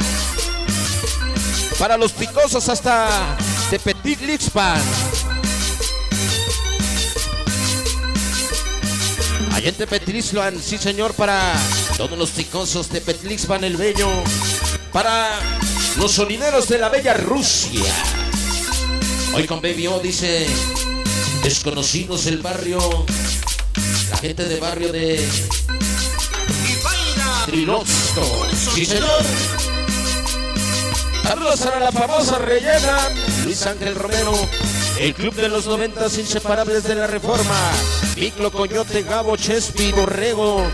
Para los picosos hasta de Petit Lixpan. Allá en Tepetlispan, sí señor, para todos los picosos de Tepetlispan el Bello. Para los sonideros de la bella Rusia. Hoy con Baby O dice, desconocidos el barrio, la gente de barrio de Trilosto. Sí señor. Saludos a la famosa rellena, Luis Ángel Romero, el club de los noventas inseparables de la reforma, Miclo Coyote, Gabo, Chespi, Borrego,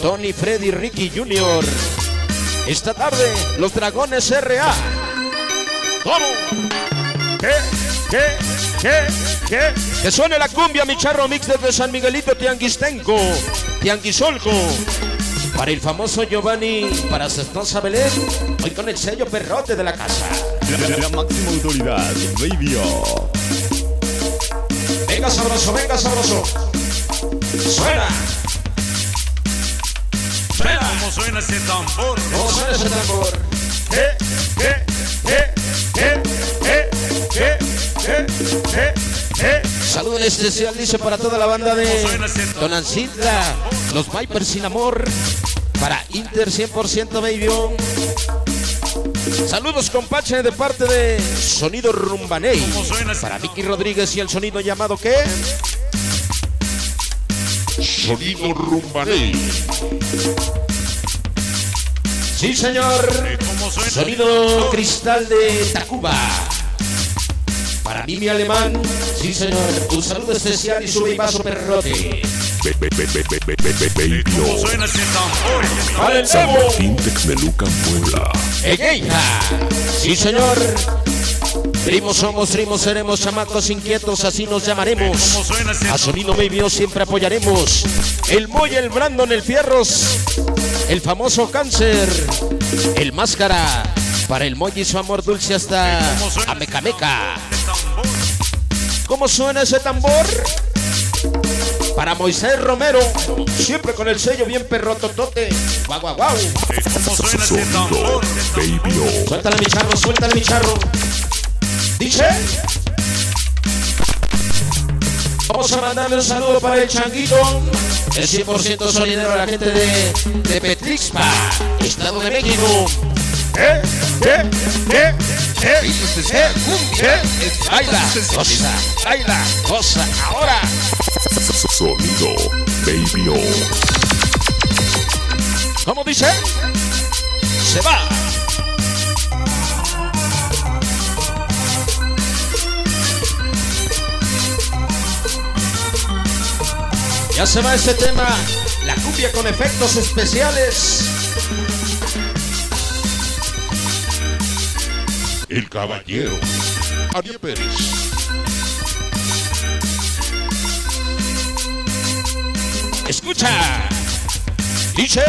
Tony, Freddy, Ricky Jr. Esta tarde, los Dragones RA. ¿Cómo? ¿Qué? ¿Qué? ¿Qué? ¿Qué? Que suene la cumbia, mi charro mix desde San Miguelito Tianguistenco, Tianguisolco. Para el famoso Giovanni, para su esposa Belén, hoy con el sello perrote de la casa. La, máxima autoridad, radio. Venga sabroso, venga sabroso. Suena. Suena. ¿Cómo suena ese tambor? ¿Cómo suena ese tambor? Eh, eh, eh, eh, eh, eh. eh, eh, eh ¿Qué? Saludo en especial, dice, para toda la banda de Tonancitla, los Vipers sin amor, para Inter 100% Baby. Saludos compache de parte de Sonido Rumbaney. Para Vicky Rodríguez y el sonido llamado ¿qué? Sonido Rumbaney. Sí, señor. Sonido cristal de Tacuba. Para mí, mi alemán. Sí, señor. Un saludo especial y su vaso perrote. Be- be- be- be- be- be- be- be- Baby ¿Cómo suena ese tambor? San. Martín Texmelucan, Puebla. Egeija. Sí, señor. Primos somos, primos seremos, chamacos inquietos, así nos llamaremos. ¿Cómo suena ese A sonido baby siempre apoyaremos. El Moy, el Brandon, el Fierros, el famoso Cáncer, el Máscara, para el Moy y su amor dulce hasta Amecameca. ¿Cómo suena ese tambor? Para Moisés Romero, siempre con el sello bien perrototote. Guau, guau, guau. Sonido Baby O. Suéltale mi charro, suéltale mi charro. Dice. Vamos a mandarle un saludo para el changuito. El 100% sonidero a la gente de, de Petrixpa, Estado de México. ¿Eh? ¿Eh? ¿Eh? ¿Eh? ¿Eh? ¿Eh? Baila, goza, baila, goza. Ahora. Sonido Baby. ¿Cómo dice? Se va. Ya se va este tema, la cumbia con efectos especiales. El caballero. Ariel Pérez. Escucha. Dice.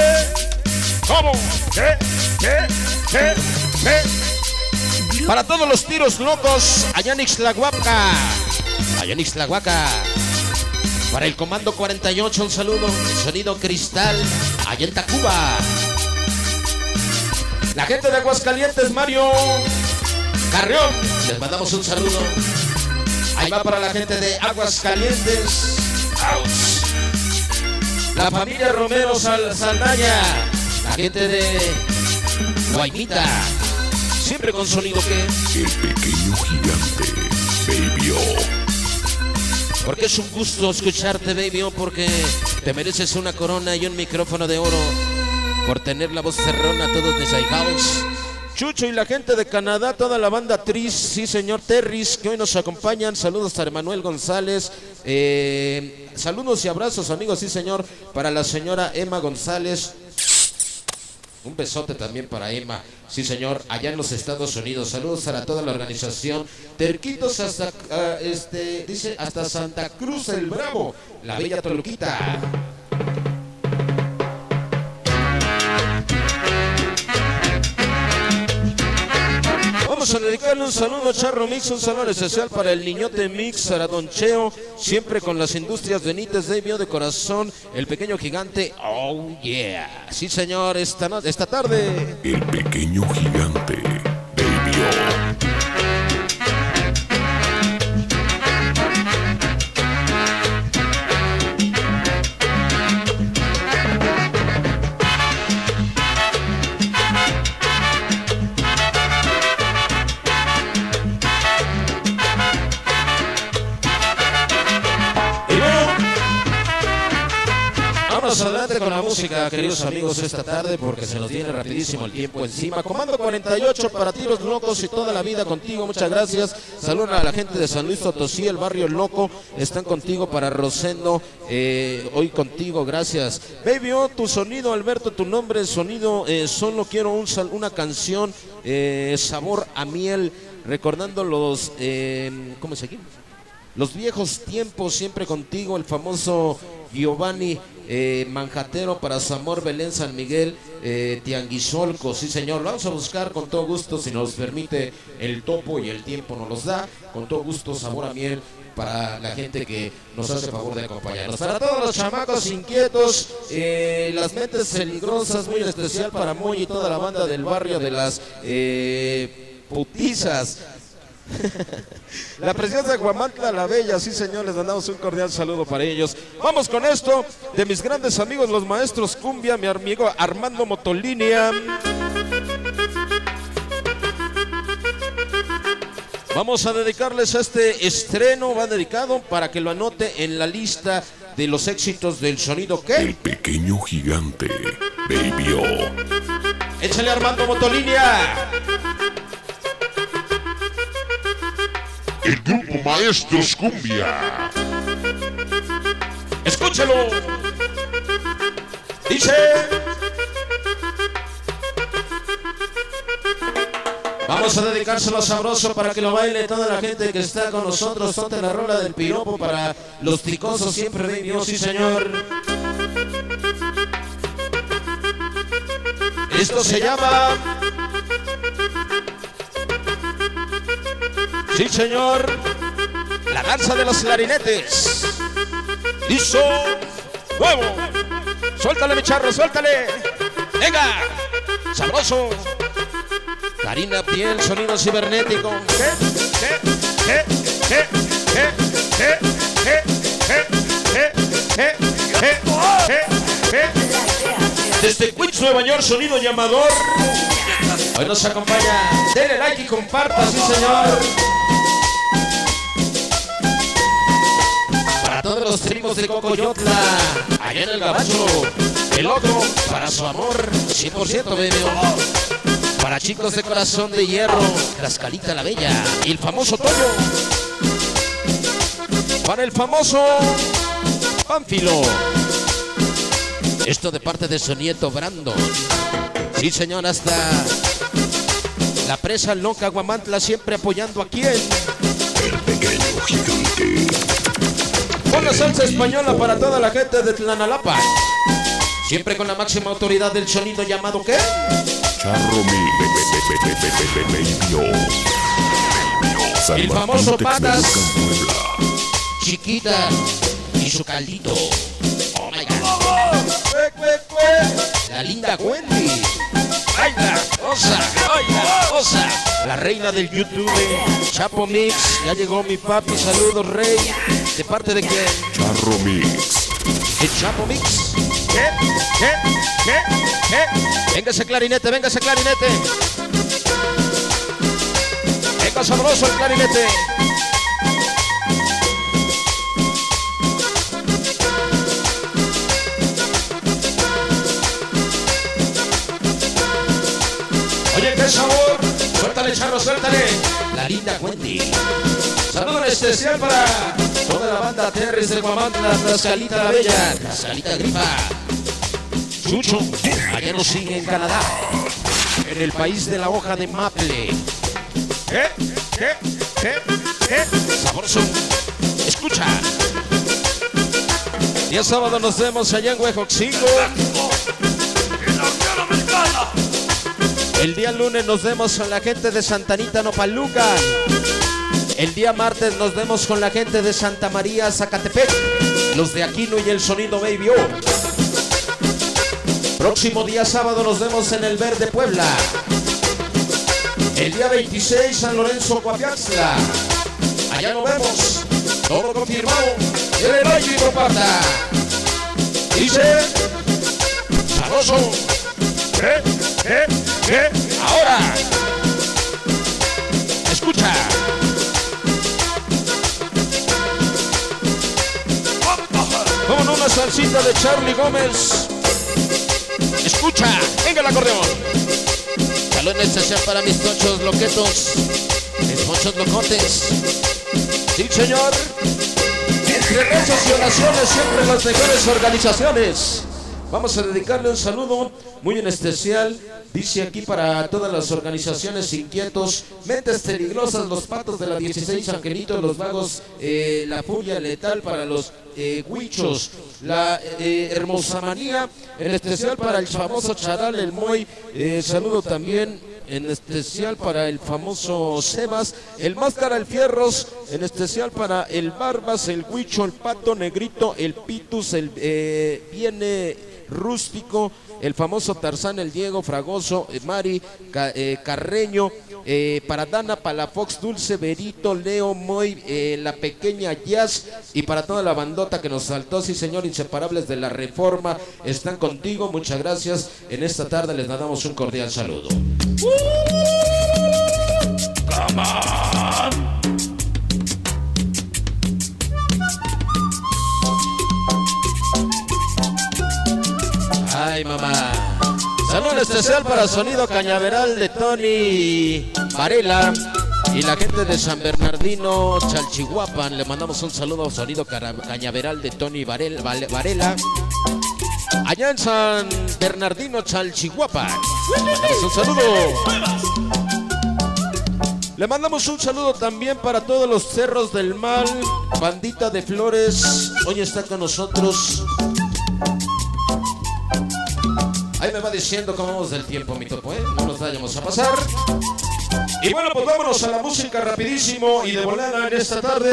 ¿Cómo? ¿Qué? ¿Qué? ¿Qué? ¿Qué? Para todos los tiros locos, allá en Ixtlahuaca. Allá en Ixtlahuaca. Para el Comando 48, un saludo. Sonido Cristal, allá en Tacuba. La gente de Aguascalientes, Mario Carrión, les mandamos un saludo. Ahí va para la gente de Aguascalientes. Ouch. La familia Romero Sal- Saldaña. La gente de Guaymita. Siempre con sonido que. El pequeño gigante. Baby O. Porque es un gusto escucharte, baby, oh, porque te mereces una corona y un micrófono de oro por tener la voz cerrona, todos desahijados. Chucho y la gente de Canadá, toda la banda Tris, sí señor Terris, que hoy nos acompañan. Saludos a Emanuel González. eh, saludos y abrazos, amigos, sí señor, para la señora Emma González. Un besote también para Emma, sí señor, allá en los Estados Unidos. Saludos para toda la organización. Terquitos hasta, ah, este, dice, hasta Santa Cruz el Bravo, la bella Toluquita. Vamos a dedicarle un saludo a Charro Mix, un saludo especial para el niñote Mix, para Don Cheo, siempre con las industrias Benítez de Bio de Corazón, el pequeño gigante, oh yeah. Sí señor, esta, esta tarde. El pequeño gigante. O. Adelante con la música, queridos amigos, esta tarde, porque se nos viene rapidísimo el tiempo encima. Comando 48 para tiros locos y toda la vida contigo, muchas gracias. Saludos a la gente de San Luis Potosí, el barrio loco, están contigo para Rosendo, eh, hoy contigo, gracias. Baby, oh, tu sonido, Alberto, tu nombre, sonido, eh, solo quiero una canción, eh, sabor a miel, recordando los, ¿cómo se llama? Los viejos tiempos siempre contigo, el famoso Giovanni eh, Manjatero para Zamor Belén San Miguel eh, Tianguisolco, sí señor, vamos a buscar con todo gusto si nos permite el topo y el tiempo nos los da, con todo gusto sabor a miel para la gente que nos hace favor de acompañarnos. Para todos los chamacos inquietos, eh, las mentes peligrosas, muy especial para Moy y toda la banda del barrio de las eh, putizas. La preciosa Guamantla la Bella, sí señor, les mandamos un cordial saludo para ellos. Vamos con esto de mis grandes amigos, los maestros Cumbia, mi amigo Armando Motolinia. Vamos a dedicarles a este estreno, va dedicado para que lo anote en la lista de los éxitos del sonido que. El pequeño gigante. Baby O. Échale Armando Motolinia el grupo Maestros Cumbia. Escúchelo. Dice. Vamos a dedicárselo sabroso para que lo baile toda la gente que está con nosotros. Tote la rola del piropo para los ticosos siempre de Dios, sí señor. Esto se llama Sí, señor. La danza de los clarinetes. Hizo nuevo. Suéltale, mi charro, suéltale. Venga. Sabroso. Karina Piel, sonido cibernético. Desde Queens, Nueva York, sonido llamador. Hoy nos acompaña. Dele like y comparta, sí señor. Para todos los tribus de Cocoyotla, allá en el Gabacho, el loco, para su amor, 100% bebé. Para chicos de corazón de hierro, Tlaxcalita la Bella y el famoso Toyo. Para el famoso Pánfilo. Esto de parte de su nieto Brando. Sí, señor, hasta la presa loca Guamantla siempre apoyando a quién. La salsa española para toda la gente de Tlanalapa. Siempre con la máxima autoridad del sonido llamado ¿qué? Charro mi. El famoso Patas. Chiquita y su caldito. Oh my God. La linda Wendy. Baila, osa, baila, osa. La reina del YouTube. Chapo Mix. Ya llegó mi papi. Saludos, rey. ¿De parte de quién? Charro Mix. El Chapo Mix. ¿Qué? ¿Qué? ¿Qué? ¿Qué? Venga ese clarinete, venga ese clarinete. Venga sabroso el clarinete. Oye, qué sabor. Suéltale, charro, suéltale. La linda Wendy. Saludo especial para toda la banda Terres de Guamantla, Tlaxcalita la Bella, Tlaxcalita Grifa. Chucho, allá nos sigue en Canadá, en el país de la hoja de maple. ¿Qué? ¿Qué? ¿Qué? ¿Qué? Sabroso. Escucha. Día sábado nos vemos allá en Huejoxingo. El día lunes nos vemos con la gente de Santanita Nopaluca. El día martes nos vemos con la gente de Santa María Zacatepec. Los de Aquino y el sonido Baby O. Próximo día sábado nos vemos en el Verde Puebla. El día 26 San Lorenzo Coapiaxla. Allá nos vemos. Todo confirmado. El baile y comparta. Dice. Sabroso. ¿Qué? ¿Qué? ¿Qué? Ahora. Escucha. Una salsita de Charlie Gómez. Escucha. Venga el acordeón. En especial para mis tochos loquetos. Mis mochos locotes. Sí, señor. Entre rezos y oraciones, siempre las mejores organizaciones. Vamos a dedicarle un saludo muy en especial, dice aquí para todas las organizaciones inquietos, mentes peligrosas, los patos de la 16 Angelito, los vagos, eh, la furia letal para los eh, huichos, la eh, hermosa manía, en especial para el famoso Charal, el Moy, eh, saludo también en especial para el famoso Sebas, el Máscara, el Fierros, en especial para el Barbas, el Huicho, el Pato Negrito, el Pitus, el eh, Viene Rústico, el famoso Tarzán, el Diego Fragoso, eh, Mari eh, Carreño, eh, para Dana Palafox, Dulce Berito, Leo Moy, eh, la pequeña Jazz y para toda la bandota que nos saltó, sí señor, inseparables de la reforma, están contigo, muchas gracias. En esta tarde les damos un cordial saludo. Ay, mamá. Saludo especial para Sonido Cañaveral de Tony Varela y la gente de San Bernardino, Chalchihuapan. Le mandamos un saludo a Sonido Cañaveral de Tony Varela. Allá en San Bernardino, Chalchihuapan. Un saludo. Le mandamos un saludo también para todos los cerros del mal. Bandita de Flores, hoy está con nosotros. Ahí me va diciendo cómo vamos del tiempo, mi topo, ¿eh? No nos vayamos a pasar. Y bueno, pues vámonos a la música rapidísimo y de volada en esta tarde.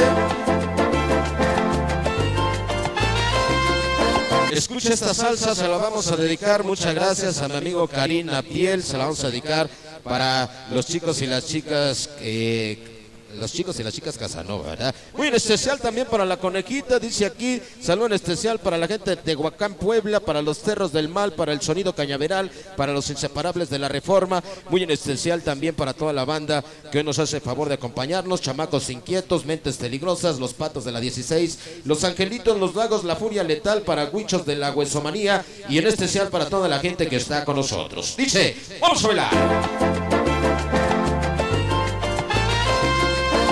Escucha esta salsa, se la vamos a dedicar. Muchas gracias a mi amigo Karina Piel. Se la vamos a dedicar para los chicos y las chicas que los chicos y las chicas Casanova, ¿verdad? Muy en especial también para la conejita, dice aquí, saludo en especial para la gente de Tehuacán, Puebla, para los Cerros del Mal, para el Sonido Cañaveral, para los inseparables de la Reforma, muy en especial también para toda la banda que hoy nos hace favor de acompañarnos, chamacos inquietos, mentes peligrosas, los patos de la 16, los angelitos, los lagos, la furia letal para guichos de la huesomanía y en especial para toda la gente que está con nosotros. Dice, vamos a bailar.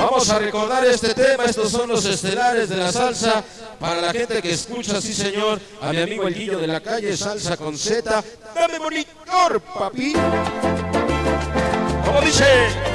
Vamos a recordar este tema, estos son los estelares de la salsa. Para la gente que escucha, sí señor, a mi amigo el Guillo de la calle, salsa con Z. Dame monitor, papi. Como dice.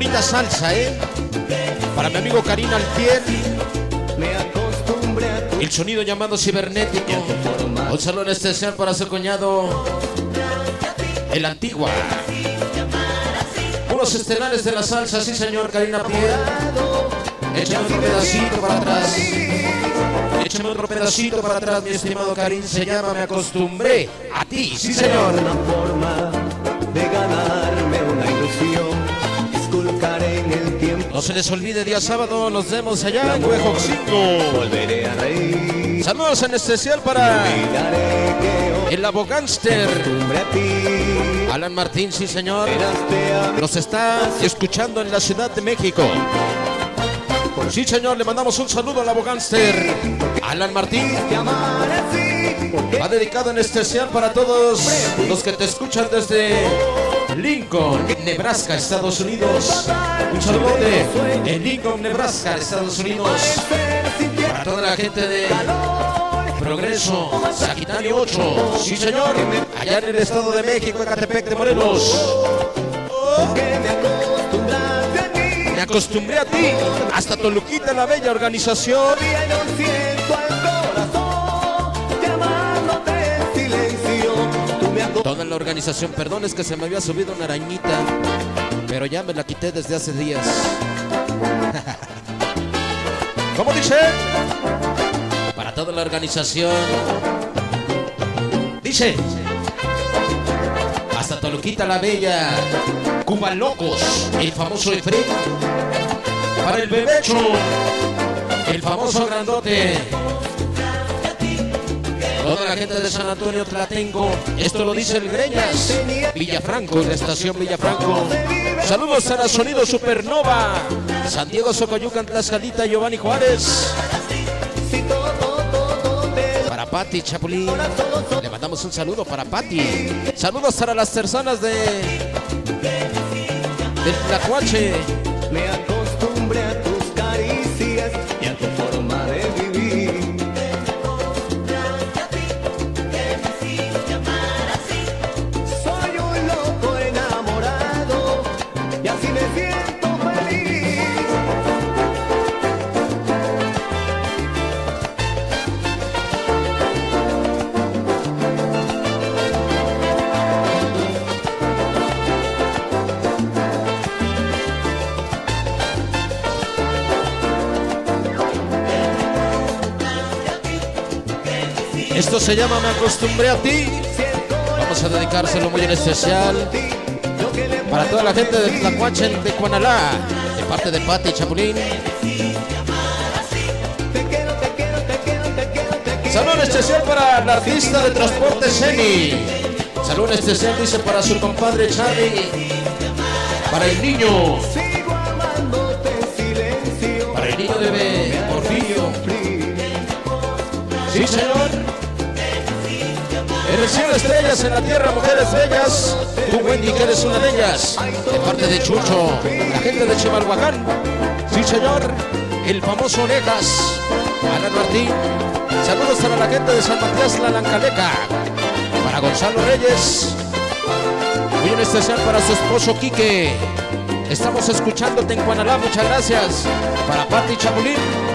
Bonita salsa, ¿eh? Para mi amigo Karina Altier. El sonido llamado cibernético. Un saludo en especial para su cuñado, el Antigua. Unos estelares de la salsa, sí señor, Karina Piel. Échame otro pedacito para atrás. Échame otro pedacito para atrás, mi estimado Karim. Se llama Me acostumbré a ti, sí señor. una forma de ganarme No se les olvide, día sábado nos vemos allá en Huejoxingo. Volveré a reír. Saludos en especial para el Abogánster. Alan Martín, sí señor. Nos está escuchando en la Ciudad de México. Sí, señor, le mandamos un saludo al abogánster Alan Martín. Te amaré así. ¿Por qué Va dedicado en especial para todos los que te escuchan desde Lincoln, Nebraska, Estados Unidos. Un saludo de Lincoln, Nebraska, Estados Unidos. Para toda la gente de Progreso, Sagitario 8. Sí, señor. Allá en el Estado de México, Ecatepec de Morelos. Me acostumbré a ti. Hasta Toluquita, la bella organización. Toda la organización, perdón, es que se me había subido una arañita, pero ya me la quité desde hace días. ¿Cómo dice? Para toda la organización. Dice. Hasta Toluquita la Bella. Cuba Locos. El famoso Efren. Para el bebecho. El famoso grandote. Toda la gente de San Antonio Tlatengo, esto lo dice el Greñas, Villafranco, la estación Villafranco. Saludos a Sonido Supernova, San Diego Socoyucan, Tlaxcalita, Giovanni Juárez. Para Pati Chapulín, le mandamos un saludo para Pati. Saludos para las personas de del Tlacuache. Me acostumbré a Esto se llama Me acostumbré a ti. Vamos a dedicárselo muy en especial para toda la gente de Tlacuache de Cuanalá, de parte de Pati Chapulín. Saludo especial para la artista de transporte Semi. Saludo especial dice para su compadre Charlie. Para el niño. Para el niño de Porfirio. Sí, señor. En el cielo estrellas, en la tierra mujeres bellas. Tú, Wendy, que eres una de ellas. De parte de Chucho, la gente de Chimalhuacán. Sí, señor. El famoso Orejas. Alan Martín. Saludos para la gente de San Matías, la Lancaleca. Para Gonzalo Reyes. Muy especial para su esposo Quique. Estamos escuchándote en Guanalá, muchas gracias. Para Pati Chapulín.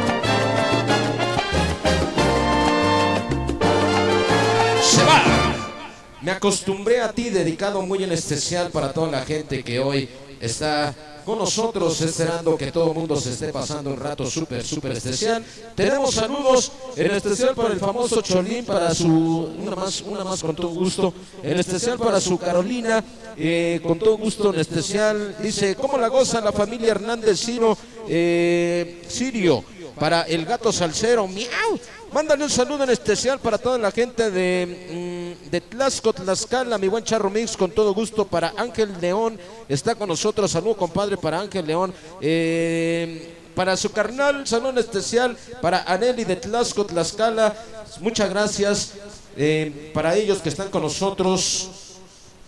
Me acostumbré a ti, dedicado muy en especial para toda la gente que hoy está con nosotros, esperando que todo el mundo se esté pasando un rato súper, súper especial. Tenemos saludos, en especial para el famoso Cholín, para su, una más, una más con todo gusto, en especial para su Carolina, eh, con todo gusto, en especial, dice, ¿cómo la goza la familia Hernández Ciro, eh, Sirio? Para el gato salsero, miau. Mándale un saludo en especial para toda la gente de, mm, de Tlaxco, Tlaxcala, mi buen Charro Mix, con todo gusto. Para Ángel León, está con nosotros. Saludo, compadre, para Ángel León. Eh, para su carnal, saludo en especial para Aneli de Tlaxco, Tlaxcala. Muchas gracias eh, para ellos que están con nosotros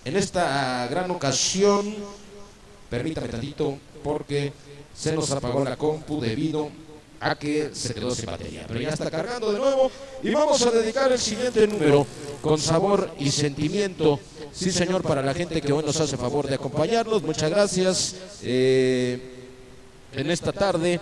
en esta gran ocasión. Permítame tantito porque se nos apagó la compu debido a que se quedó sin batería. Pero ya está cargando de nuevo y vamos a dedicar el siguiente número con sabor y sentimiento. Sí, señor, para la gente que hoy nos hace favor de acompañarnos. Muchas gracias. eh, en esta tarde.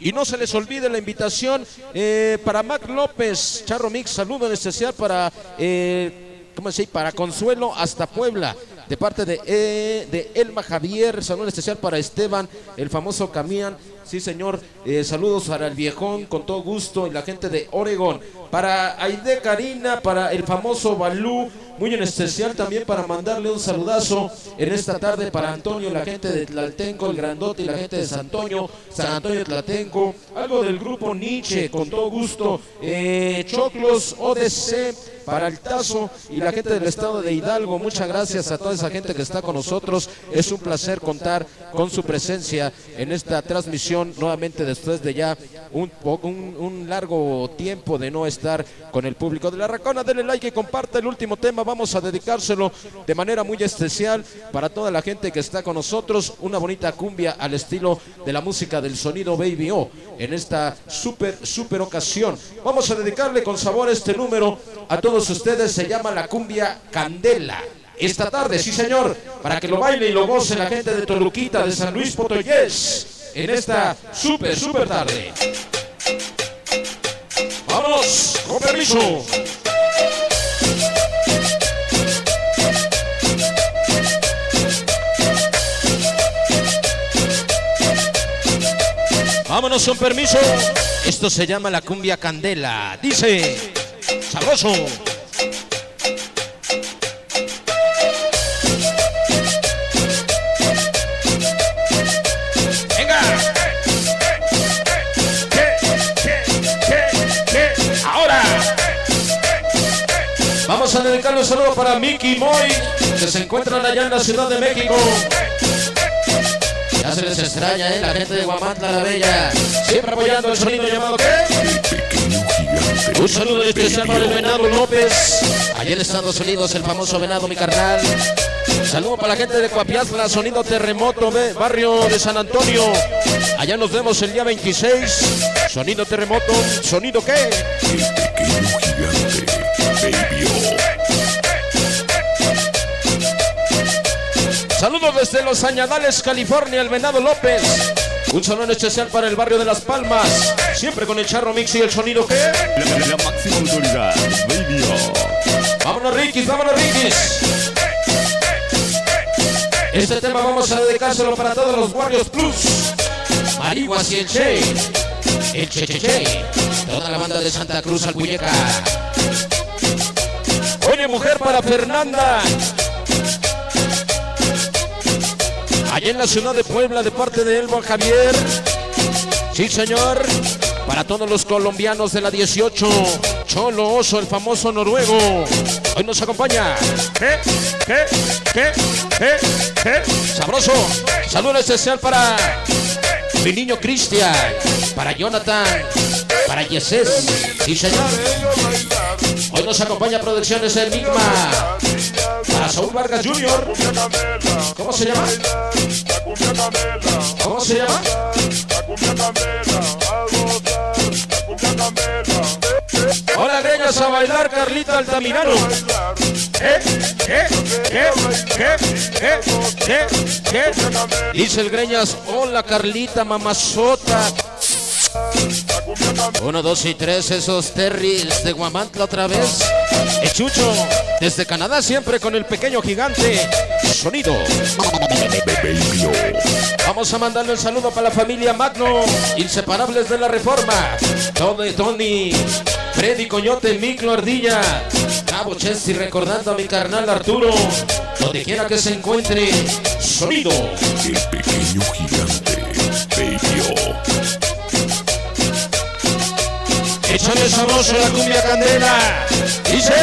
Y no se les olvide la invitación eh, para Mac López, Charro Mix, saludo en especial para, eh, ¿cómo se? Para Consuelo hasta Puebla, de parte de, eh, de Elma Javier, saludo en especial para Esteban, el famoso Camián, sí señor, eh, saludos para el viejón, con todo gusto, y la gente de Oregón, para Aide Karina, para el famoso Balú, muy en especial también para mandarle un saludazo en esta tarde para Antonio, la gente de Tlaltenco, el Grandote y la gente de San Antonio, San Antonio Tlaltenco, algo del grupo Nietzsche, con todo gusto, eh, Choclos, ODC, para el Tazo y la gente del estado de Hidalgo, muchas gracias a toda esa gente que está con nosotros, es un placer contar con su presencia en esta transmisión nuevamente después de ya un, largo tiempo de no estar con el público de la Racona, denle like y comparta el último tema, vamos a dedicárselo de manera muy especial para toda la gente que está con nosotros, una bonita cumbia al estilo de la música del sonido Baby O en esta súper, súper ocasión. Vamos a dedicarle con sabor este número a todos ustedes, se llama la cumbia Candela. Esta tarde, sí señor, para que lo baile y lo goce la gente de Toluquita, de San Luis Potoyés, en esta super, super tarde. ¡Vámonos! ¡Con permiso! Vámonos con permiso. Esto se llama la cumbia candela. Dice, sabroso. Vamos a dedicarle un saludo para Mickey Moy, que se encuentran allá en la Ciudad de México. Ya se les extraña, ¿eh? La gente de Guamantla la Bella. Siempre apoyando el sonido llamado ¿qué? Un saludo especial para el Venado López. Allá en Estados Unidos, el famoso Venado, mi carnal. Saludo para la gente de Coapiazla, sonido terremoto, barrio de San Antonio. Allá nos vemos el día 26. Sonido terremoto, sonido qué? Saludos desde Los Añadales, California, el Venado López. Un saludo especial para el barrio de Las Palmas. Siempre con el charro mix y el sonido que. La, la- la máxima autoridad, baby. Vámonos, Rikis, vámonos, Rikis. Este tema vamos a dedicárselo para todos los Warriors Plus. Marihuas y el Che. El Che Che Che. Toda la banda de Santa Cruz al. Oye, mujer para Fernanda. Allá en la ciudad de Puebla, de parte de Elmo Javier. Sí, señor. Para todos los colombianos de la 18. Cholo Oso, el famoso noruego. Hoy nos acompaña. ¿Qué? ¿Qué? ¿Qué? ¿Qué? ¿Qué? Sabroso. Saludo especial para mi niño Cristian. Para Jonathan. Para Yeses. Sí, señor. Hoy nos acompaña Producciones Enigma. Para Saúl Vargas Jr. ¿Cómo se llama? ¿Cómo se llama? Hola, greñas a bailar, Carlita Altamirano. ¿Qué? ¿Qué? ¿Qué? ¿Qué? ¿Qué? ¿Qué? ¿Qué? Dice el greñas, hola, Carlita, mamazota. Uno, dos y tres, esos Terrys de Guamantla otra vez. El Chucho, desde Canadá siempre con el pequeño gigante. Sonido. Vamos a mandarle un saludo para la familia Magno, inseparables de la reforma. Tony, Tony, Freddy Coyote, Miclo Ardilla, Cabo Chelsea recordando a mi carnal Arturo. Donde quiera que se encuentre, sonido. Échale sabroso la cumbia candela. Dice.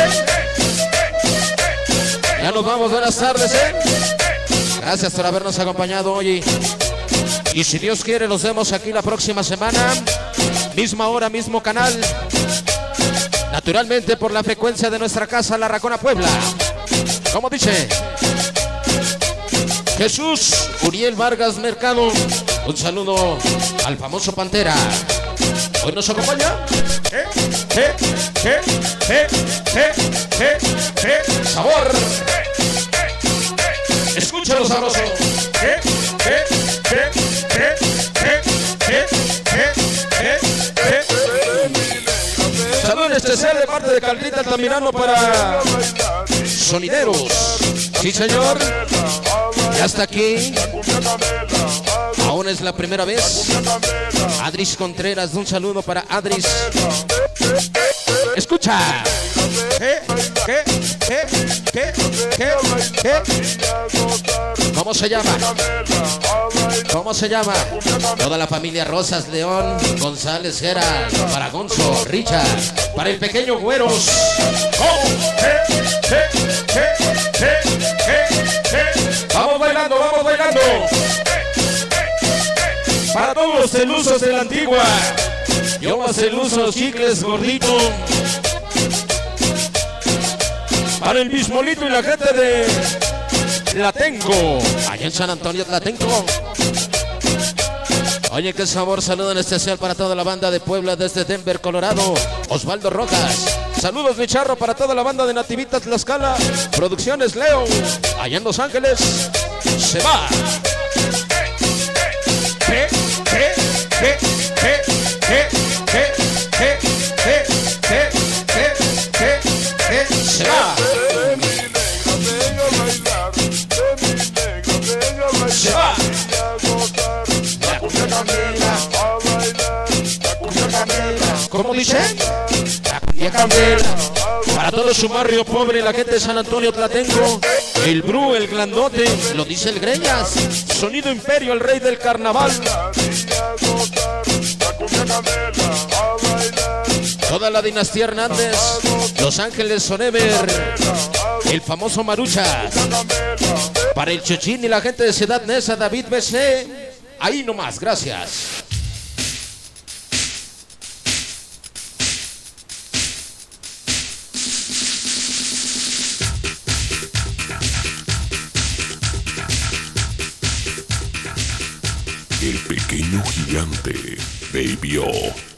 Ya nos vamos, buenas tardes, ¿eh? Gracias por habernos acompañado hoy. Y si Dios quiere, los vemos aquí la próxima semana. Misma hora, mismo canal. Naturalmente por la frecuencia de nuestra casa, La Racona Puebla. Como dice Jesús Uriel Vargas Mercado. Un saludo al famoso Pantera. Hoy nos acompaña. ¿Qué? ¿Qué? ¿Qué? ¿Qué? ¿Qué? ¿Qué? ¿Qué? Sabor. Escúchalo sabroso. ¿Qué? ¿Qué? ¿Qué? ¿Qué? ¿Qué? ¿Qué? ¿Qué? ¿Qué? ¿Qué? Saludo especial de parte de Carlita Altamirano para Sonideros. Sí, señor. Ya está aquí. Aún es la primera vez. Adris Contreras, un saludo para Adris. Escucha. ¿Cómo se llama? ¿Cómo se llama? Toda la familia Rosas León, González Gera, para Gonzo, Richard, para el pequeño Güeros. Vamos bailando, vamos bailando. Para todos los celusos de la antigua. Yo más celusos, chicles, gordito. Para el bismolito y la gente de La Tengo. Allá en San Antonio La Tengo. Oye, qué sabor. Saludo en especial para toda la banda de Puebla desde Denver, Colorado. Osvaldo Rojas. Saludos, mi charro, para toda la banda de Nativitas Tlaxcala. Producciones Leo. Allá en Los Ángeles. Se va. ¿Qué? ¿Qué? Dice? La cumbia candela. Para todo su barrio pobre, la gente de San Antonio Tlatenco, el Bru, el Grandote, lo dice el Greñas. Sonido Imperio, el rey del carnaval. Toda la dinastía Hernández, Los Ángeles Sonever, el famoso Marucha. Para el Chochín y la gente de Ciudad Neza, David BC. Ahí nomás, gracias. Gigante, Baby.